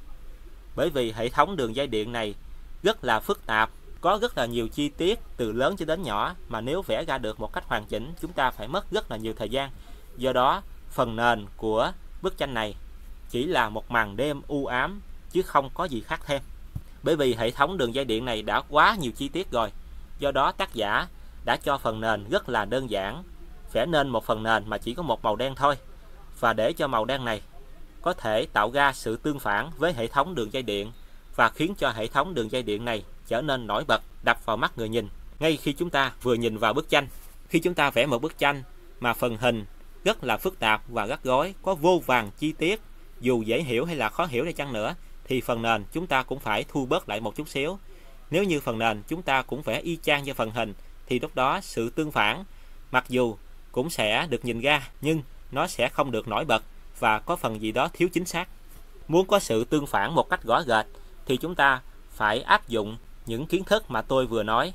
Bởi vì hệ thống đường dây điện này rất là phức tạp, có rất là nhiều chi tiết từ lớn cho đến nhỏ mà nếu vẽ ra được một cách hoàn chỉnh chúng ta phải mất rất là nhiều thời gian. Do đó, phần nền của bức tranh này chỉ là một màn đêm u ám chứ không có gì khác thêm. Bởi vì hệ thống đường dây điện này đã quá nhiều chi tiết rồi. Do đó tác giả đã cho phần nền rất là đơn giản, vẽ nên một phần nền mà chỉ có một màu đen thôi. Và để cho màu đen này có thể tạo ra sự tương phản với hệ thống đường dây điện và khiến cho hệ thống đường dây điện này trở nên nổi bật, đập vào mắt người nhìn. Ngay khi chúng ta vừa nhìn vào bức tranh, khi chúng ta vẽ một bức tranh mà phần hình rất là phức tạp và rắc rối, có vô vàng chi tiết, dù dễ hiểu hay là khó hiểu đi chăng nữa, thì phần nền chúng ta cũng phải thu bớt lại một chút xíu. Nếu như phần nền chúng ta cũng vẽ y chang như phần hình, thì lúc đó sự tương phản, mặc dù cũng sẽ được nhìn ra, nhưng nó sẽ không được nổi bật và có phần gì đó thiếu chính xác. Muốn có sự tương phản một cách rõ rệt, thì chúng ta phải áp dụng những kiến thức mà tôi vừa nói.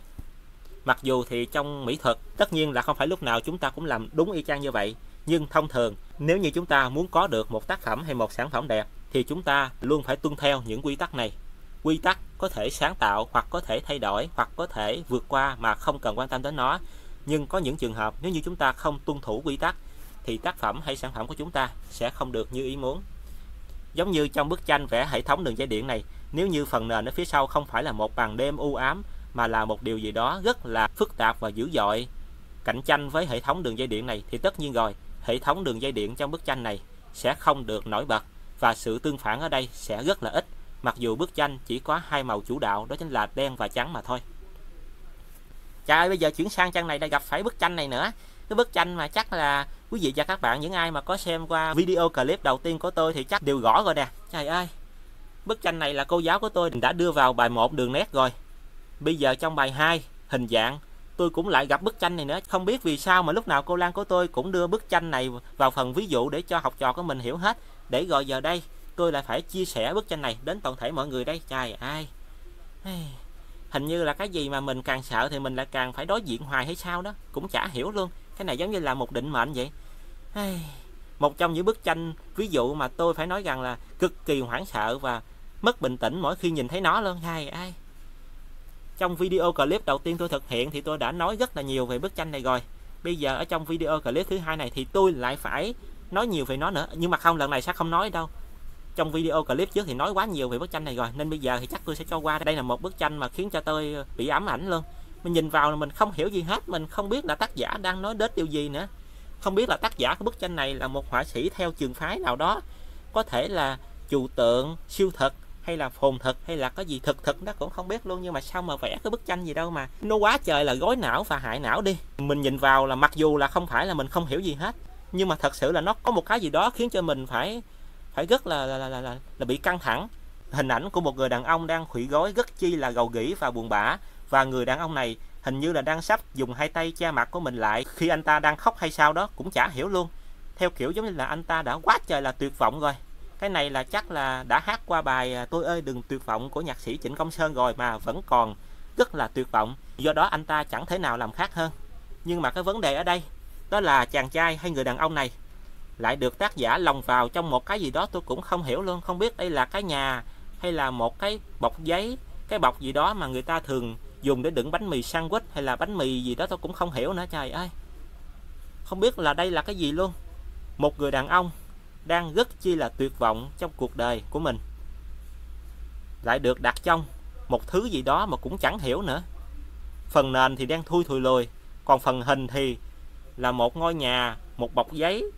Mặc dù thì trong mỹ thuật, tất nhiên là không phải lúc nào chúng ta cũng làm đúng y chang như vậy, nhưng thông thường nếu như chúng ta muốn có được một tác phẩm hay một sản phẩm đẹp thì chúng ta luôn phải tuân theo những quy tắc này. Quy tắc có thể sáng tạo hoặc có thể thay đổi hoặc có thể vượt qua mà không cần quan tâm đến nó. Nhưng có những trường hợp nếu như chúng ta không tuân thủ quy tắc thì tác phẩm hay sản phẩm của chúng ta sẽ không được như ý muốn. Giống như trong bức tranh vẽ hệ thống đường dây điện này, nếu như phần nền ở phía sau không phải là một bàn đêm u ám mà là một điều gì đó rất là phức tạp và dữ dội cạnh tranh với hệ thống đường dây điện này thì tất nhiên rồi hệ thống đường dây điện trong bức tranh này sẽ không được nổi bật và sự tương phản ở đây sẽ rất là ít mặc dù bức tranh chỉ có hai màu chủ đạo đó chính là đen và trắng mà thôi. Trời ơi, bây giờ chuyển sang trang này đã gặp phải bức tranh này nữa. Cái bức tranh mà chắc là quý vị và các bạn những ai mà có xem qua video clip đầu tiên của tôi thì chắc đều rõ rồi nè. Trời ơi bức tranh này là cô giáo của tôi đã đưa vào bài 1 đường nét rồi. Bây giờ trong bài 2 hình dạng tôi cũng lại gặp bức tranh này nữa. Không biết vì sao mà lúc nào cô Lan của tôi cũng đưa bức tranh này vào phần ví dụ để cho học trò của mình hiểu hết để rồi giờ đây, tôi lại phải chia sẻ bức tranh này đến toàn thể mọi người đây. Trời ai. Hình như là cái gì mà mình càng sợ thì mình lại càng phải đối diện hoài hay sao đó? Cũng chả hiểu luôn, cái này giống như là một định mệnh vậy. Một trong những bức tranh ví dụ mà tôi phải nói rằng là cực kỳ hoảng sợ và mất bình tĩnh mỗi khi nhìn thấy nó luôn. Hay ai. Trong video clip đầu tiên tôi thực hiện thì tôi đã nói rất là nhiều về bức tranh này rồi. Bây giờ ở trong video clip thứ hai này thì tôi lại phải nói nhiều về nó nữa, nhưng mà không, lần này sẽ không nói đâu. Trong video clip trước thì nói quá nhiều về bức tranh này rồi, nên bây giờ thì chắc tôi sẽ cho qua. Đây là một bức tranh mà khiến cho tôi ờ, bị ám ảnh luôn. Mình nhìn vào là mình không hiểu gì hết, mình không biết là tác giả đang nói đến điều gì nữa. Không biết là tác giả của bức tranh này là một họa sĩ theo trường phái nào đó. Có thể là trừu tượng, siêu thực, hay là phồn thực, hay là có gì thực thực nó cũng không biết luôn. Nhưng mà sao mà vẽ cái bức tranh gì đâu mà nó quá trời là gối não và hại não đi. Mình nhìn vào là mặc dù là không phải là mình không hiểu gì hết nhưng mà thật sự là nó có một cái gì đó khiến cho mình phải phải rất là là, là, là, là, là bị căng thẳng. Hình ảnh của một người đàn ông đang khuỵu gối rất chi là gầu gỉ và buồn bã. Và người đàn ông này hình như là đang sắp dùng hai tay che mặt của mình lại. Khi anh ta đang khóc hay sao đó cũng chả hiểu luôn. Theo kiểu giống như là anh ta đã quá trời là tuyệt vọng rồi. Cái này là chắc là đã hát qua bài à, tôi ơi đừng tuyệt vọng của nhạc sĩ Trịnh Công Sơn rồi mà vẫn còn rất là tuyệt vọng. Do đó anh ta chẳng thể nào làm khác hơn. Nhưng mà cái vấn đề ở đây đó là chàng trai hay người đàn ông này. Lại được tác giả lồng vào trong một cái gì đó tôi cũng không hiểu luôn, không biết đây là cái nhà hay là một cái bọc giấy, cái bọc gì đó mà người ta thường dùng để đựng bánh mì sandwich hay là bánh mì gì đó tôi cũng không hiểu nữa, trời ơi. Không biết là đây là cái gì luôn. Một người đàn ông đang rất chi là tuyệt vọng trong cuộc đời của mình. Lại được đặt trong một thứ gì đó mà cũng chẳng hiểu nữa. Phần nền thì đang thui thùi lùi, còn phần hình thì là một ngôi nhà một bọc giấy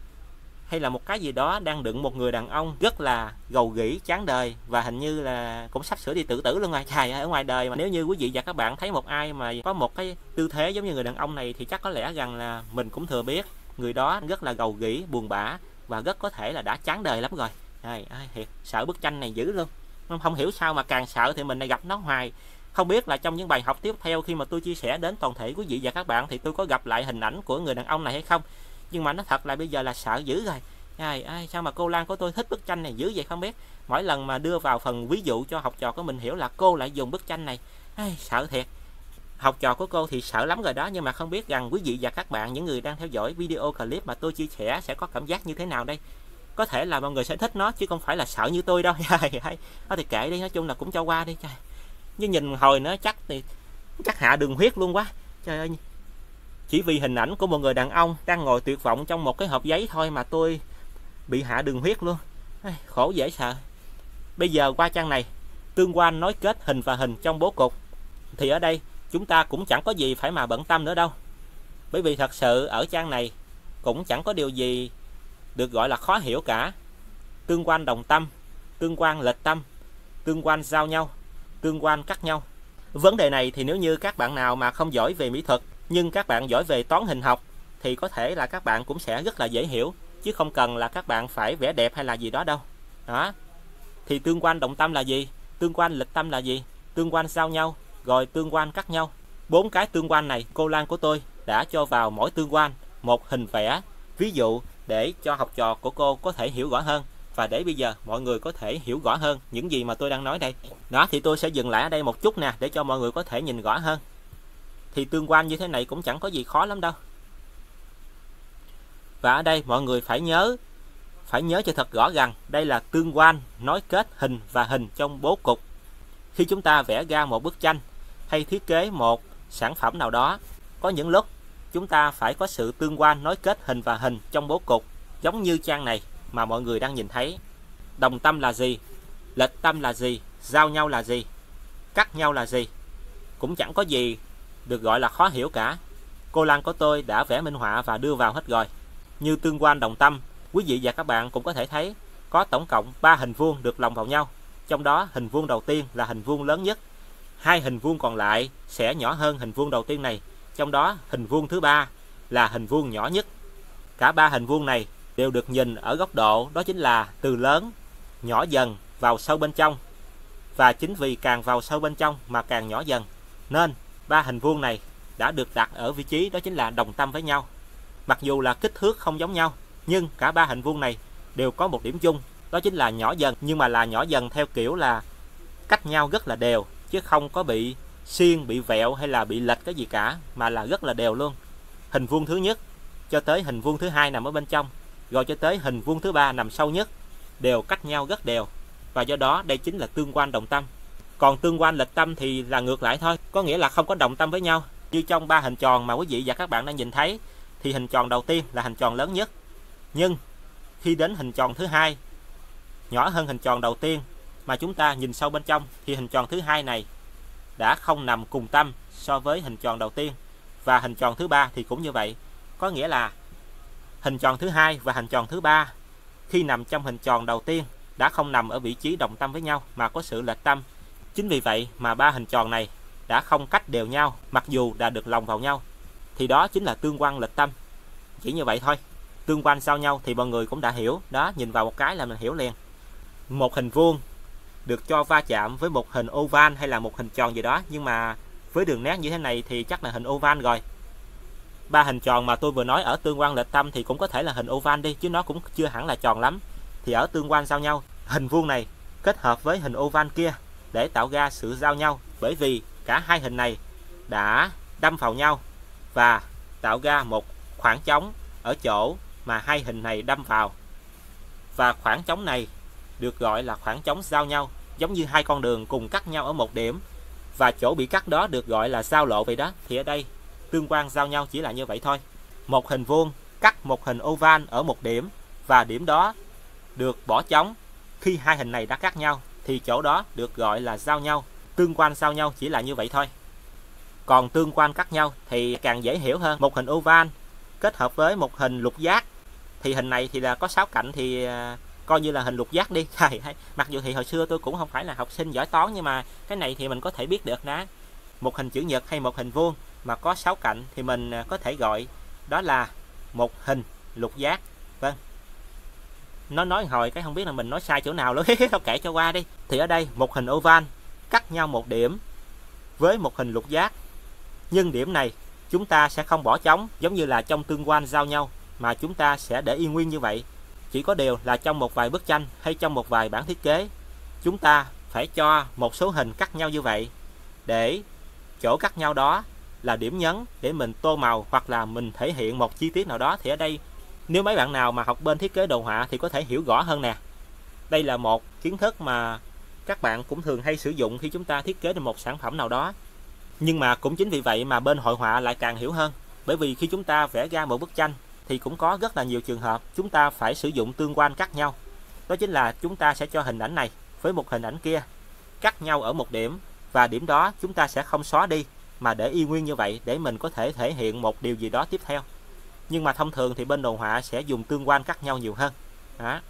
hay là một cái gì đó đang đựng một người đàn ông rất là gầu gỉ chán đời. Và hình như là cũng sắp sửa đi tự tử luôn rồi. Trời ở ngoài đời mà nếu như quý vị và các bạn thấy một ai mà có một cái tư thế giống như người đàn ông này thì chắc có lẽ rằng là mình cũng thừa biết người đó rất là gầu gỉ buồn bã và rất có thể là đã chán đời lắm rồi. Ai, ai thiệt sợ bức tranh này dữ luôn. Không hiểu sao mà càng sợ thì mình lại gặp nó hoài không biết là trong những bài học tiếp theo khi mà tôi chia sẻ đến toàn thể quý vị và các bạn thì tôi có gặp lại hình ảnh của người đàn ông này hay không? Nhưng mà nó thật là bây giờ là sợ dữ rồi. Ai, ai sao mà cô Lan của tôi thích bức tranh này dữ vậy không biết? Mỗi lần mà đưa vào phần ví dụ cho học trò của mình hiểu là cô lại dùng bức tranh này. Ai, sợ thiệt. Học trò của cô thì sợ lắm rồi đó nhưng mà không biết rằng quý vị và các bạn những người đang theo dõi video clip mà tôi chia sẻ sẽ có cảm giác như thế nào đây? Có thể là mọi người sẽ thích nó chứ không phải là sợ như tôi đâu. Hay nó thì kệ đi nói chung là cũng cho qua đi trời nhưng nhìn hồi nó chắc thì chắc hạ đường huyết luôn quá. Trời ơi, chỉ vì hình ảnh của một người đàn ông đang ngồi tuyệt vọng trong một cái hộp giấy thôi mà tôi bị hạ đường huyết luôn. Khổ dễ sợ. Bây giờ qua trang này, tương quan nói kết hình và hình trong bố cục. Thì ở đây, chúng ta cũng chẳng có gì phải mà bận tâm nữa đâu. Bởi vì thật sự ở trang này cũng chẳng có điều gì được gọi là khó hiểu cả. Tương quan đồng tâm, tương quan lệch tâm, tương quan giao nhau tương quan cắt nhau. Vấn đề này thì nếu như các bạn nào mà không giỏi về mỹ thuật, nhưng các bạn giỏi về toán hình học, thì có thể là các bạn cũng sẽ rất là dễ hiểu, chứ không cần là các bạn phải vẽ đẹp hay là gì đó đâu. Đó. Thì tương quan động tâm là gì? Tương quan lịch tâm là gì? Tương quan giao nhau, rồi tương quan cắt nhau. Bốn cái tương quan này, cô Lan của tôi đã cho vào mỗi tương quan một hình vẽ, ví dụ để cho học trò của cô có thể hiểu rõ hơn và để bây giờ mọi người có thể hiểu rõ hơn những gì mà tôi đang nói đây. Đó, thì tôi sẽ dừng lại ở đây một chút nè, để cho mọi người có thể nhìn rõ hơn. Thì tương quan như thế này cũng chẳng có gì khó lắm đâu. Và ở đây mọi người phải nhớ phải nhớ cho thật rõ rằng đây là tương quan, nối kết hình và hình trong bố cục. Khi chúng ta vẽ ra một bức tranh hay thiết kế một sản phẩm nào đó, có những lúc chúng ta phải có sự tương quan, nối kết hình và hình trong bố cục, giống như trang này mà mọi người đang nhìn thấy. Đồng tâm là gì? Lệch tâm là gì? Giao nhau là gì? Cắt nhau là gì? Cũng chẳng có gì được gọi là khó hiểu cả. Cô Lan của tôi đã vẽ minh họa và đưa vào hết rồi. Như tương quan đồng tâm, quý vị và các bạn cũng có thể thấy có tổng cộng 3 hình vuông được lồng vào nhau. Trong đó, hình vuông đầu tiên là hình vuông lớn nhất. Hai hình vuông còn lại sẽ nhỏ hơn hình vuông đầu tiên này. Trong đó, hình vuông thứ ba là hình vuông nhỏ nhất. Cả ba hình vuông này đều được nhìn ở góc độ đó chính là từ lớn, nhỏ dần vào sâu bên trong. Và chính vì càng vào sâu bên trong mà càng nhỏ dần, nên ba hình vuông này đã được đặt ở vị trí đó chính là đồng tâm với nhau. Mặc dù là kích thước không giống nhau, nhưng cả ba hình vuông này đều có một điểm chung, đó chính là nhỏ dần. Nhưng mà là nhỏ dần theo kiểu là cách nhau rất là đều, chứ không có bị xiên, bị vẹo hay là bị lệch cái gì cả, mà là rất là đều luôn. Hình vuông thứ nhất cho tới hình vuông thứ hai nằm ở bên trong rồi cho tới hình vuông thứ ba nằm sâu nhất, đều cách nhau rất đều. Và do đó, đây chính là tương quan đồng tâm. Còn tương quan lệch tâm thì là ngược lại thôi, có nghĩa là không có đồng tâm với nhau. Như trong ba hình tròn mà quý vị và các bạn đang nhìn thấy, thì hình tròn đầu tiên là hình tròn lớn nhất. Nhưng, khi đến hình tròn thứ hai, nhỏ hơn hình tròn đầu tiên mà chúng ta nhìn sâu bên trong, thì hình tròn thứ hai này đã không nằm cùng tâm so với hình tròn đầu tiên. Và hình tròn thứ ba thì cũng như vậy. Có nghĩa là hình tròn thứ hai và hình tròn thứ ba. Khi nằm trong hình tròn đầu tiên, đã không nằm ở vị trí đồng tâm với nhau mà có sự lệch tâm. Chính vì vậy mà ba hình tròn này đã không cách đều nhau, mặc dù đã được lồng vào nhau. Thì đó chính là tương quan lệch tâm. Chỉ như vậy thôi. Tương quan sao nhau thì mọi người cũng đã hiểu. Đó, nhìn vào một cái là mình hiểu liền. Một hình vuông được cho va chạm với một hình oval hay là một hình tròn gì đó. Nhưng mà với đường nét như thế này thì chắc là hình oval rồi ba hình tròn mà tôi vừa nói ở tương quan lệch tâm thì cũng có thể là hình oval đi, chứ nó cũng chưa hẳn là tròn lắm. Thì ở tương quan giao nhau? Hình vuông này kết hợp với hình oval kia để tạo ra sự giao nhau, bởi vì cả hai hình này đã đâm vào nhau và tạo ra một khoảng trống ở chỗ mà hai hình này đâm vào. Và khoảng trống này được gọi là khoảng trống giao nhau, giống như hai con đường cùng cắt nhau ở một điểm. Và chỗ bị cắt đó được gọi là giao lộ vậy đó. Thì ở đây tương quan giao nhau chỉ là như vậy thôi. Một hình vuông cắt một hình oval ở một điểm và điểm đó được bỏ trống. Khi hai hình này đã cắt nhau thì chỗ đó được gọi là giao nhau. Tương quan giao nhau chỉ là như vậy thôi. Còn tương quan cắt nhau thì càng dễ hiểu hơn. Một hình oval kết hợp với một hình lục giác thì hình này thì là có sáu cạnh thì à, coi như là hình lục giác đi. Mặc dù thì hồi xưa tôi cũng không phải là học sinh giỏi toán nhưng mà cái này thì mình có thể biết được đó một hình chữ nhật hay một hình vuông mà có sáu cạnh thì mình à, có thể gọi đó là một hình lục giác. Vâng. Nó nói hồi cái không biết là mình nói sai chỗ nào luôn. Không kể cho qua đi. Thì ở đây một hình oval, cắt nhau một điểm với một hình lục giác. Nhưng điểm này chúng ta sẽ không bỏ trống, giống như là trong tương quan giao nhau, mà chúng ta sẽ để yên nguyên như vậy. Chỉ có điều là trong một vài bức tranh hay trong một vài bản thiết kế, chúng ta phải cho một số hình cắt nhau như vậy để chỗ cắt nhau đó là điểm nhấn để mình tô màu hoặc là mình thể hiện một chi tiết nào đó thì ở đây, nếu mấy bạn nào mà học bên thiết kế đồ họa thì có thể hiểu rõ hơn nè. Đây là một kiến thức mà các bạn cũng thường hay sử dụng khi chúng ta thiết kế được một sản phẩm nào đó. Nhưng mà cũng chính vì vậy mà bên hội họa lại càng hiểu hơn. Bởi vì khi chúng ta vẽ ra một bức tranh thì cũng có rất là nhiều trường hợp chúng ta phải sử dụng tương quan cắt nhau. Đó chính là chúng ta sẽ cho hình ảnh này với một hình ảnh kia, cắt nhau ở một điểm và điểm đó chúng ta sẽ không xóa đi mà để y nguyên như vậy để mình có thể thể hiện một điều gì đó tiếp theo. Nhưng mà thông thường thì bên đồ họa sẽ dùng tương quan cắt nhau nhiều hơn. Đó.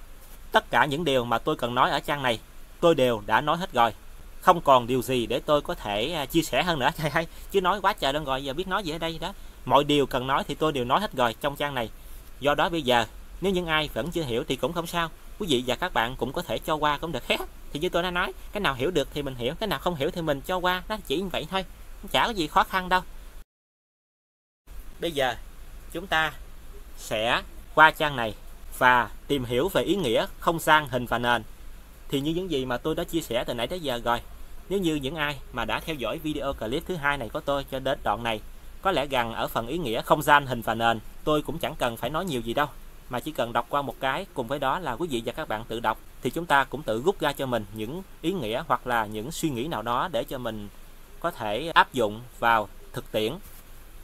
tất cả những điều mà tôi cần nói ở trang này, tôi đều đã nói hết rồi. Không còn điều gì để tôi có thể à, chia sẻ hơn nữa. Trời hay chứ nói quá trời đơn rồi giờ biết nói gì ở đây đó. Mọi điều cần nói thì tôi đều nói hết rồi trong trang này. Do đó bây giờ, nếu những ai vẫn chưa hiểu thì cũng không sao. Quý vị và các bạn cũng có thể cho qua cũng được. Hết thì như tôi đã nói, cái nào hiểu được thì mình hiểu, cái nào không hiểu thì mình cho qua. Nó chỉ như vậy thôi chả có gì khó khăn đâu. Bây giờ, chúng ta sẽ qua trang này và tìm hiểu về ý nghĩa không gian hình và nền. Thì như những gì mà tôi đã chia sẻ từ nãy tới giờ rồi, nếu như những ai mà đã theo dõi video clip thứ hai này của tôi cho đến đoạn này, có lẽ rằng ở phần ý nghĩa không gian hình và nền, tôi cũng chẳng cần phải nói nhiều gì đâu, mà chỉ cần đọc qua một cái cùng với đó là quý vị và các bạn tự đọc, thì chúng ta cũng tự rút ra cho mình những ý nghĩa hoặc là những suy nghĩ nào đó để cho mình có thể áp dụng vào thực tiễn.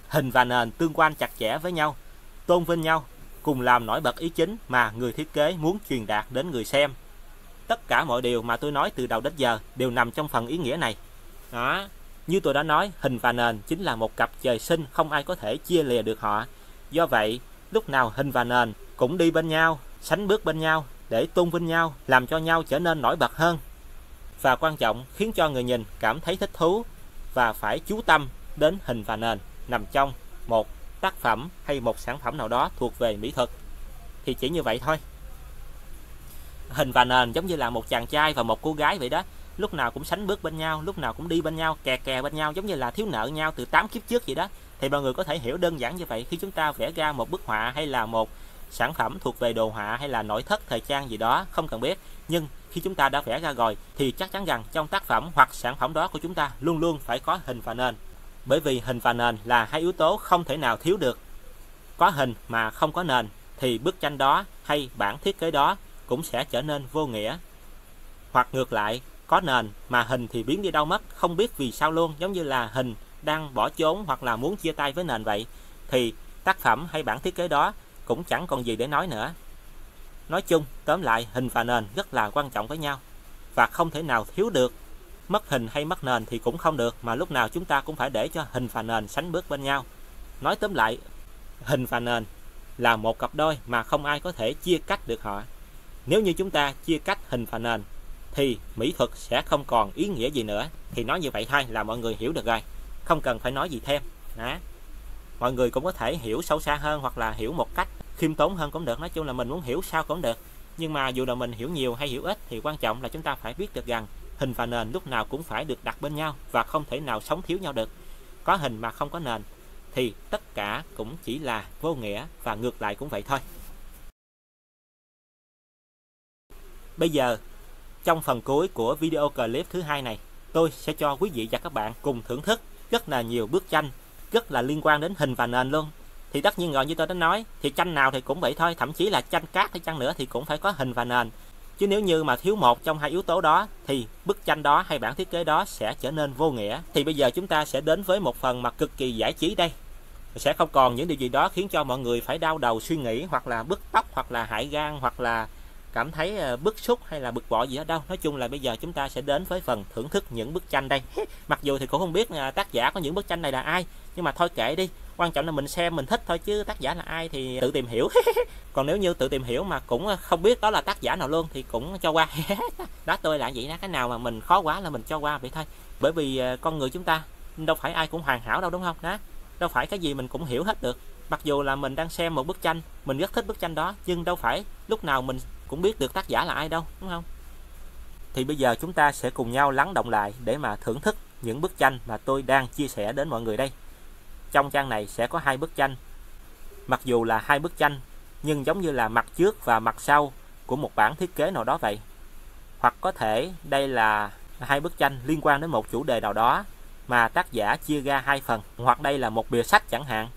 Hình và nền tương quan chặt chẽ với nhau, tôn vinh nhau, cùng làm nổi bật ý chính mà người thiết kế muốn truyền đạt đến người xem. Tất cả mọi điều mà tôi nói từ đầu đến giờ đều nằm trong phần ý nghĩa này. Đó, như tôi đã nói, hình và nền chính là một cặp trời sinh, không ai có thể chia lìa được họ. Do vậy, lúc nào hình và nền cũng đi bên nhau, sánh bước bên nhau để tôn vinh nhau, làm cho nhau trở nên nổi bật hơn. Và quan trọng, khiến cho người nhìn cảm thấy thích thú và phải chú tâm đến hình và nền nằm trong một tác phẩm hay một sản phẩm nào đó thuộc về mỹ thuật. Thì chỉ như vậy thôi. Hình và nền giống như là một chàng trai và một cô gái vậy đó. Lúc nào cũng sánh bước bên nhau, lúc nào cũng đi bên nhau, kè kè bên nhau, giống như là thiếu nợ nhau từ 8 kiếp trước vậy đó. Thì mọi người có thể hiểu đơn giản như vậy, khi chúng ta vẽ ra một bức họa hay là một sản phẩm thuộc về đồ họa hay là nội thất, thời trang gì đó, không cần biết. Nhưng khi chúng ta đã vẽ ra rồi, thì chắc chắn rằng trong tác phẩm hoặc sản phẩm đó của chúng ta luôn luôn phải có hình và nền. Bởi vì hình và nền là hai yếu tố không thể nào thiếu được. Có hình mà không có nền, thì bức tranh đó hay bản thiết kế đó cũng sẽ trở nên vô nghĩa. Hoặc ngược lại, có nền mà hình thì biến đi đâu mất, không biết vì sao luôn, giống như là hình đang bỏ trốn hoặc là muốn chia tay với nền vậy. Thì tác phẩm hay bản thiết kế đó cũng chẳng còn gì để nói nữa. Nói chung, tóm lại, hình và nền rất là quan trọng với nhau. Và không thể nào thiếu được. Mất hình hay mất nền thì cũng không được, mà lúc nào chúng ta cũng phải để cho hình và nền sánh bước bên nhau. Nói tóm lại, hình và nền là một cặp đôi mà không ai có thể chia cách được họ. Nếu như chúng ta chia cách hình và nền, thì mỹ thuật sẽ không còn ý nghĩa gì nữa. Thì nói như vậy thôi là mọi người hiểu được rồi. Không cần phải nói gì thêm. Đó mọi người cũng có thể hiểu sâu xa hơn hoặc là hiểu một cách khiêm tốn hơn cũng được. Nói chung là mình muốn hiểu sao cũng được. Nhưng mà dù là mình hiểu nhiều hay hiểu ít thì quan trọng là chúng ta phải biết được rằng hình và nền lúc nào cũng phải được đặt bên nhau và không thể nào sống thiếu nhau được. Có hình mà không có nền thì tất cả cũng chỉ là vô nghĩa và ngược lại cũng vậy thôi. Bây giờ, trong phần cuối của video clip thứ hai này, tôi sẽ cho quý vị và các bạn cùng thưởng thức rất là nhiều bức tranh rất là liên quan đến hình và nền luôn. Thì tất nhiên rồi, như tôi đã nói, thì tranh nào thì cũng vậy thôi, thậm chí là tranh cát hay chăng nữa thì cũng phải có hình và nền. Chứ nếu như mà thiếu một trong hai yếu tố đó, thì bức tranh đó hay bản thiết kế đó sẽ trở nên vô nghĩa. Thì bây giờ chúng ta sẽ đến với một phần mà cực kỳ giải trí đây. Sẽ không còn những điều gì đó khiến cho mọi người phải đau đầu suy nghĩ hoặc là bứt tóc hoặc là hại gan hoặc là cảm thấy ờ, bức xúc hay là bực bội gì ở đâu. Nói chung là bây giờ chúng ta sẽ đến với phần thưởng thức những bức tranh đây. Mặc dù thì cũng không biết ờ, tác giả của những bức tranh này là ai nhưng mà thôi kệ đi, quan trọng là mình xem, mình thích thôi chứ tác giả là ai thì tự tìm hiểu. Còn nếu như tự tìm hiểu mà cũng ờ, không biết đó là tác giả nào luôn thì cũng cho qua. Đó tôi là vậy đó, cái nào mà mình khó quá là mình cho qua vậy thôi. Bởi vì ờ, con người chúng ta, đâu phải ai cũng hoàn hảo đâu, đúng không? Đó, đâu phải cái gì mình cũng hiểu hết được. Mặc dù là mình đang xem một bức tranh, mình rất thích bức tranh đó, nhưng đâu phải lúc nào mình cũng biết được tác giả là ai đâu, đúng không? Thì bây giờ chúng ta sẽ cùng nhau lắng động lại để mà thưởng thức những bức tranh mà tôi đang chia sẻ đến mọi người đây trong trang này sẽ có hai bức tranh. Mặc dù là hai bức tranh, nhưng giống như là mặt trước và mặt sau của một bản thiết kế nào đó vậy. Hoặc có thể đây là hai bức tranh liên quan đến một chủ đề nào đó mà tác giả chia ra hai phần, hoặc đây là một bìa sách chẳng hạn.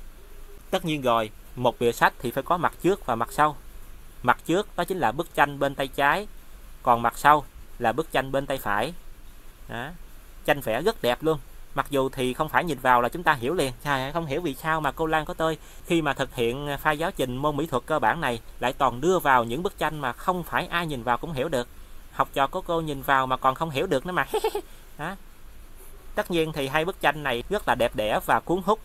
Tất nhiên rồi, một bìa sách thì phải có mặt trước và mặt sau. Mặt trước đó chính là bức tranh bên tay trái, còn mặt sau là bức tranh bên tay phải. Đó. tranh vẽ rất đẹp luôn mặc dù thì không phải nhìn vào là chúng ta hiểu liền. Không hiểu vì sao mà cô Lan của tôi khi mà thực hiện pha giáo trình môn mỹ thuật cơ bản này, lại toàn đưa vào những bức tranh mà không phải ai nhìn vào cũng hiểu được. Học trò của cô nhìn vào mà còn không hiểu được nữa mà. Đó. tất nhiên thì hai bức tranh này rất là đẹp đẽ và cuốn hút.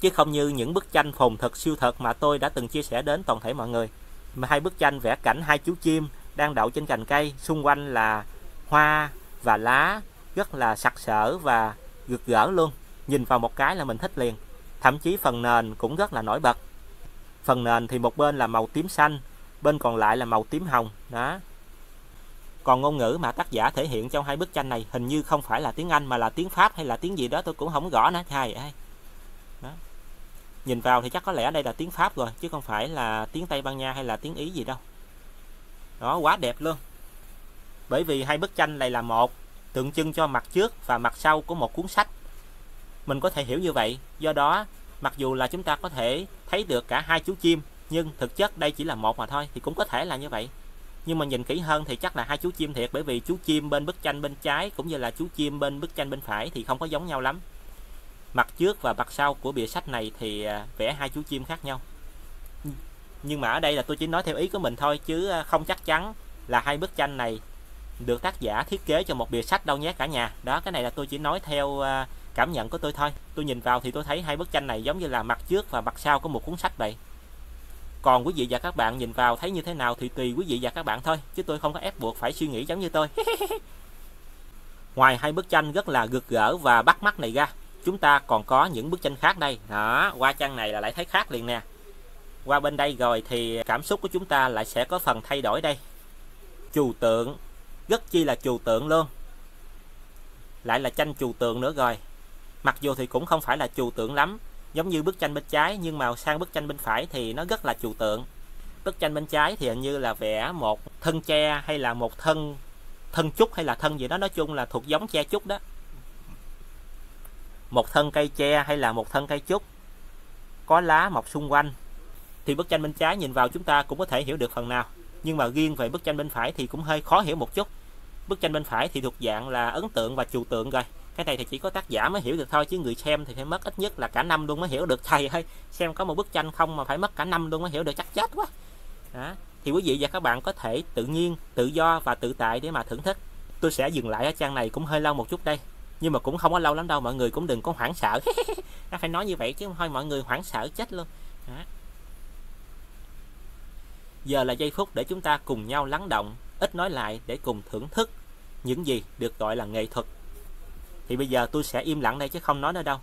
Chứ không như những bức tranh phồn thực, siêu thật mà tôi đã từng chia sẻ đến toàn thể mọi người. Mà hai bức tranh vẽ cảnh hai chú chim đang đậu trên cành cây, xung quanh là hoa và lá, rất là sặc sỡ và rực rỡ luôn. Nhìn vào một cái là mình thích liền. Thậm chí phần nền cũng rất là nổi bật. Phần nền thì một bên là màu tím xanh, bên còn lại là màu tím hồng, đó. Còn ngôn ngữ mà tác giả thể hiện trong hai bức tranh này hình như không phải là tiếng Anh mà là tiếng Pháp hay là tiếng gì đó, tôi cũng không rõ nữa thầy ơi đó. nhìn vào thì chắc có lẽ đây là tiếng Pháp rồi, chứ không phải là tiếng Tây Ban Nha hay là tiếng Ý gì đâu. Đó, quá đẹp luôn. Bởi vì hai bức tranh này là một tượng trưng cho mặt trước và mặt sau của một cuốn sách. Mình có thể hiểu như vậy, do đó, mặc dù là chúng ta có thể thấy được cả hai chú chim, nhưng thực chất đây chỉ là một mà thôi, thì cũng có thể là như vậy. Nhưng mà nhìn kỹ hơn thì chắc là hai chú chim thiệt, bởi vì chú chim bên bức tranh bên trái cũng như là chú chim bên bức tranh bên phải thì không có giống nhau lắm. Mặt trước và mặt sau của bìa sách này thì à, vẽ hai chú chim khác nhau. Nhưng mà ở đây là tôi chỉ nói theo ý của mình thôi, chứ à, không chắc chắn là hai bức tranh này được tác giả thiết kế cho một bìa sách đâu nhé cả nhà. Đó, cái này là tôi chỉ nói theo à, cảm nhận của tôi thôi. Tôi nhìn vào thì tôi thấy hai bức tranh này giống như là mặt trước và mặt sau của một cuốn sách vậy. Còn quý vị và các bạn nhìn vào thấy như thế nào thì tùy quý vị và các bạn thôi, chứ tôi không có ép buộc phải suy nghĩ giống như tôi. Ngoài hai bức tranh rất là gực gỡ và bắt mắt này ra, chúng ta còn có những bức tranh khác đây. Đó, qua trang này là lại thấy khác liền nè. Qua bên đây rồi thì cảm xúc của chúng ta lại sẽ có phần thay đổi đây. Trừu tượng rất chi là trừu tượng luôn. Lại là tranh trừu tượng nữa rồi. Mặc dù thì cũng không phải là trừu tượng lắm, giống như bức tranh bên trái, nhưng mà sang bức tranh bên phải thì nó rất là trừu tượng. Bức tranh bên trái thì hình như là vẽ một thân tre hay là một thân thân trúc hay là thân gì đó, nói chung là thuộc giống tre trúc đó. Một thân cây tre hay là một thân cây trúc. Có lá mọc xung quanh. Thì bức tranh bên trái nhìn vào chúng ta cũng có thể hiểu được phần nào. Nhưng mà riêng về bức tranh bên phải thì cũng hơi khó hiểu một chút bức tranh bên phải thì thuộc dạng là ấn tượng và trừu tượng rồi. Cái này thì chỉ có tác giả mới hiểu được thôi, chứ người xem thì phải mất ít nhất là cả năm luôn mới hiểu được. Thầy ơi, xem có một bức tranh không mà phải mất cả năm luôn mới hiểu được, chắc chết quá. Đó. thì quý vị và các bạn có thể tự nhiên, tự do và tự tại để mà thưởng thức. Tôi sẽ dừng lại ở trang này cũng hơi lâu một chút đây, nhưng mà cũng không có lâu lắm đâu, mọi người cũng đừng có hoảng sợ. Nó phải nói như vậy chứ thôi, mọi người hoảng sợ chết luôn. Đó. giờ là giây phút để chúng ta cùng nhau lắng động, ít nói lại để cùng thưởng thức những gì được gọi là nghệ thuật. Thì bây giờ tôi sẽ im lặng đây chứ không nói nữa đâu.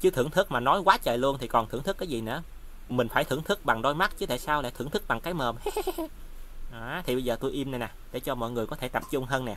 Chứ thưởng thức mà nói quá trời luôn thì còn thưởng thức cái gì nữa? Mình phải thưởng thức bằng đôi mắt chứ tại sao lại thưởng thức bằng cái mồm? Đó, thì bây giờ tôi im này nè để cho mọi người có thể tập trung hơn nè.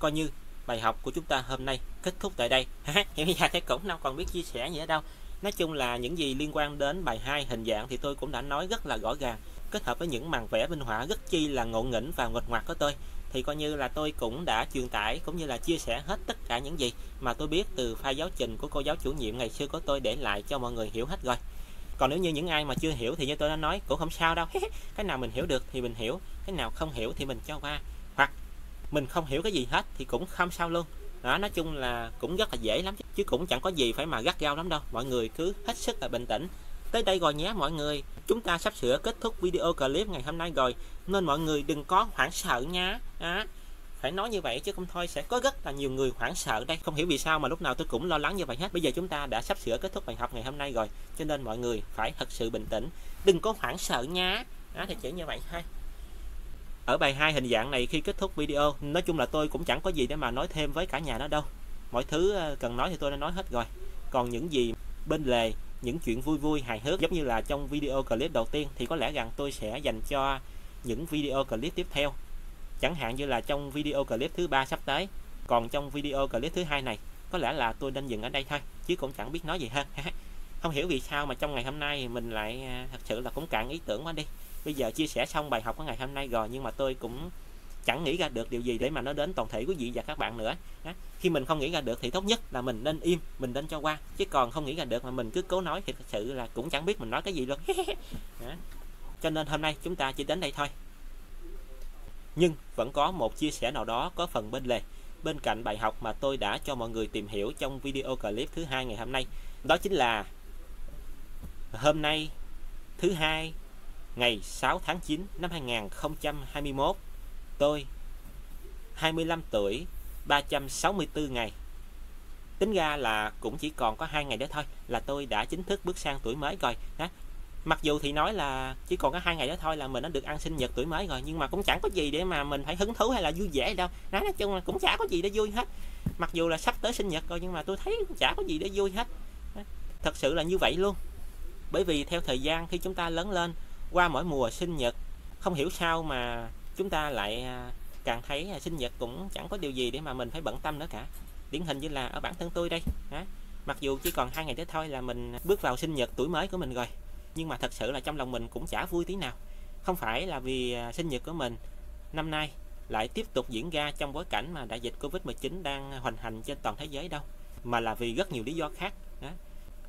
Coi như bài học của chúng ta hôm nay kết thúc tại đây. Hiện giờ thấy cũng đâu còn biết chia sẻ gì ở đâu. Nói chung là những gì liên quan đến bài 2 hình dạng thì tôi cũng đã nói rất là rõ ràng. Kết hợp với những màn vẽ minh họa rất chi là ngộ nghĩnh và nguệch ngoạc của tôi, thì coi như là tôi cũng đã truyền tải cũng như là chia sẻ hết tất cả những gì mà tôi biết từ file giáo trình của cô giáo chủ nhiệm ngày xưa của tôi để lại cho mọi người hiểu hết rồi. Còn nếu như những ai mà chưa hiểu thì như tôi đã nói cũng không sao đâu. Cái nào mình hiểu được thì mình hiểu, cái nào không hiểu thì mình cho qua mình không hiểu cái gì hết thì cũng không sao luôn. Đó nói chung là cũng rất là dễ lắm chứ. Cũng chẳng có gì phải mà gắt gao lắm đâu. Mọi người cứ hết sức là bình tĩnh. Tới đây rồi nhé mọi người. Chúng ta sắp sửa kết thúc video clip ngày hôm nay rồi. Nên mọi người đừng có hoảng sợ nha. À, phải nói như vậy chứ không thôi sẽ có rất là nhiều người hoảng sợ đây. Không hiểu vì sao mà lúc nào tôi cũng lo lắng như vậy hết. Bây giờ chúng ta đã sắp sửa kết thúc bài học ngày hôm nay rồi. Cho nên mọi người phải thật sự bình tĩnh. Đừng có hoảng sợ nha. Đó thì chỉ như vậy thôi ở bài 2 hình dạng này khi kết thúc video. Nói chung là tôi cũng chẳng có gì để mà nói thêm với cả nhà nó đâu. Mọi thứ ờ, cần nói thì tôi đã nói hết rồi. Còn những gì bên lề, những chuyện vui vui, hài hước, giống như là trong video clip đầu tiên, thì có lẽ rằng tôi sẽ dành cho những video clip tiếp theo. Chẳng hạn như là trong video clip thứ ba sắp tới. Còn trong video clip thứ hai này, có lẽ là tôi nên dừng ở đây thôi, chứ cũng chẳng biết nói gì hơn. Không hiểu vì sao mà trong ngày hôm nay mình lại ờ, thật sự là cũng cạn ý tưởng quá đi bây giờ chia sẻ xong bài học của ngày hôm nay rồi, nhưng mà tôi cũng chẳng nghĩ ra được điều gì để mà nó đến toàn thể quý vị và các bạn nữa. Đó. khi mình không nghĩ ra được thì tốt nhất là mình nên im, mình nên cho qua. Chứ còn không nghĩ ra được mà mình cứ cố nói thì thật sự là cũng chẳng biết mình nói cái gì luôn. Đó. cho nên hôm nay chúng ta chỉ đến đây thôi. Nhưng vẫn có một chia sẻ nào đó có phần bên lề, bên cạnh bài học mà tôi đã cho mọi người tìm hiểu trong video clip thứ hai ngày hôm nay. Đó chính là hôm nay thứ hai ngày 6 tháng 9 năm 2021 tôi 25 tuổi 364 ngày. Tính ra là cũng chỉ còn có hai ngày nữa thôi, là tôi đã chính thức bước sang tuổi mới rồi đó mặc dù thì nói là chỉ còn có hai ngày đó thôi là mình đã được ăn sinh nhật tuổi mới rồi, nhưng mà cũng chẳng có gì để mà mình phải hứng thú hay là vui vẻ đâu. Nói nói chung là cũng chả có gì để vui hết. Mặc dù là sắp tới sinh nhật rồi, nhưng mà tôi thấy cũng chả có gì để vui hết thật sự là như vậy luôn. Bởi vì theo thời gian khi chúng ta lớn lên qua mỗi mùa sinh nhật, không hiểu sao mà chúng ta lại à, càng thấy à, sinh nhật cũng chẳng có điều gì để mà mình phải bận tâm nữa cả. Điển hình như là ở bản thân tôi đây mặc dù chỉ còn hai ngày nữa thôi là mình bước vào sinh nhật tuổi mới của mình rồi, nhưng mà thật sự là trong lòng mình cũng chả vui tí nào. Không phải là vì à, sinh nhật của mình, năm nay lại tiếp tục diễn ra trong bối cảnh mà đại dịch Covid-19 đang hoành hành trên toàn thế giới đâu, mà là vì rất nhiều lý do khác đó.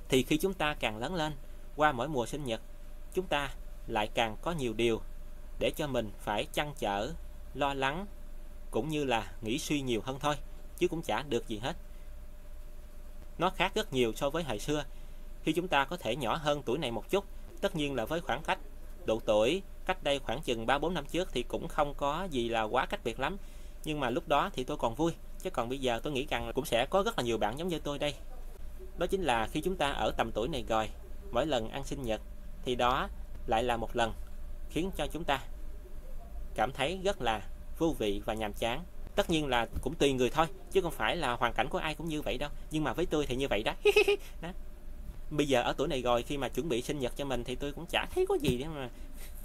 thì khi chúng ta càng lớn lên, qua mỗi mùa sinh nhật, chúng ta lại càng có nhiều điều để cho mình phải chăn trở, lo lắng, cũng như là nghĩ suy nhiều hơn thôi, chứ cũng chả được gì hết. Nó khác rất nhiều so với hồi xưa. Khi chúng ta có thể nhỏ hơn tuổi này một chút, tất nhiên là với khoảng cách độ tuổi, cách đây khoảng chừng 3-4 năm trước thì cũng không có gì là quá cách biệt lắm. Nhưng mà lúc đó thì tôi còn vui, chứ còn bây giờ tôi nghĩ rằng cũng sẽ có rất là nhiều bạn giống như tôi đây. Đó chính là khi chúng ta ở tầm tuổi này rồi, mỗi lần ăn sinh nhật thì đó lại là một lần khiến cho chúng ta cảm thấy rất là vô vị và nhàm chán. Tất nhiên là cũng tùy người thôi chứ không phải là hoàn cảnh của ai cũng như vậy đâu. Nhưng mà với tôi thì như vậy đó, đó. Bây giờ ở tuổi này rồi khi mà chuẩn bị sinh nhật cho mình thì tôi cũng chả thấy có gì để mà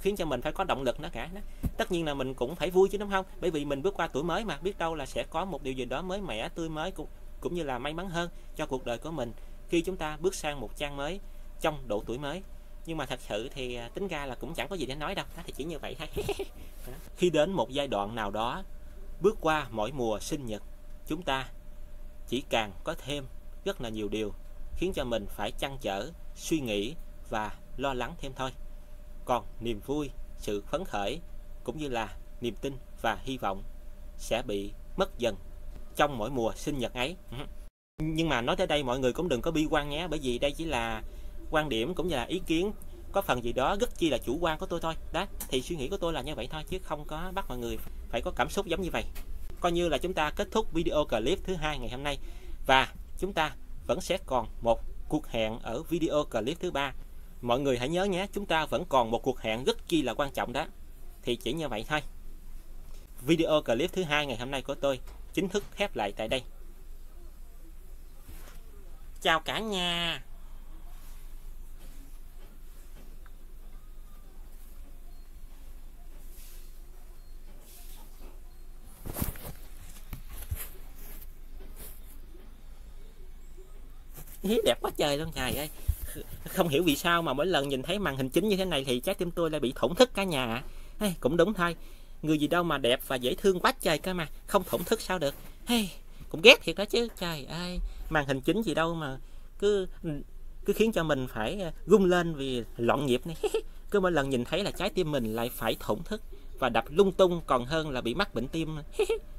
khiến cho mình phải có động lực nó cả. Đó. tất nhiên là mình cũng phải vui chứ đúng không? Bởi vì mình bước qua tuổi mới mà biết đâu là sẽ có một điều gì đó mới mẻ tươi mới cũng cũng như là may mắn hơn cho cuộc đời của mình khi chúng ta bước sang một trang mới trong độ tuổi mới nhưng mà thật sự thì à, tính ra là cũng chẳng có gì để nói đâu đó thì chỉ như vậy thôi khi đến một giai đoạn nào đó bước qua mỗi mùa sinh nhật chúng ta chỉ càng có thêm rất là nhiều điều khiến cho mình phải chăn trở, suy nghĩ và lo lắng thêm thôi. Còn niềm vui, sự phấn khởi cũng như là niềm tin và hy vọng sẽ bị mất dần trong mỗi mùa sinh nhật ấy. Nhưng mà nói tới đây mọi người cũng đừng có bi quan nhé bởi vì đây chỉ là quan điểm cũng như là ý kiến có phần gì đó rất chi là chủ quan của tôi thôi. Đó, thì suy nghĩ của tôi là như vậy thôi chứ không có bắt mọi người phải có cảm xúc giống như vậy. Coi như là chúng ta kết thúc video clip thứ hai ngày hôm nay và chúng ta vẫn sẽ còn một cuộc hẹn ở video clip thứ ba. Mọi người hãy nhớ nhé chúng ta vẫn còn một cuộc hẹn rất chi là quan trọng đó. Thì chỉ như vậy thôi. Video clip thứ hai ngày hôm nay của tôi chính thức khép lại tại đây. Chào cả nhà. Đẹp quá trời luôn trời ơi. Không hiểu vì sao mà mỗi lần nhìn thấy màn hình chính như thế này thì trái tim tôi lại bị thổn thức cả nhà. Hey, cũng đúng thôi. Người gì đâu mà đẹp và dễ thương quá trời cơ mà. Không thổn thức sao được. Hey, cũng ghét thiệt đó chứ. Trời ơi màn hình chính gì đâu mà cứ cứ khiến cho mình phải ờ, rung lên vì loạn nhịp này. Cứ mỗi lần nhìn thấy là trái tim mình lại phải thổn thức và đập lung tung còn hơn là bị mắc bệnh tim.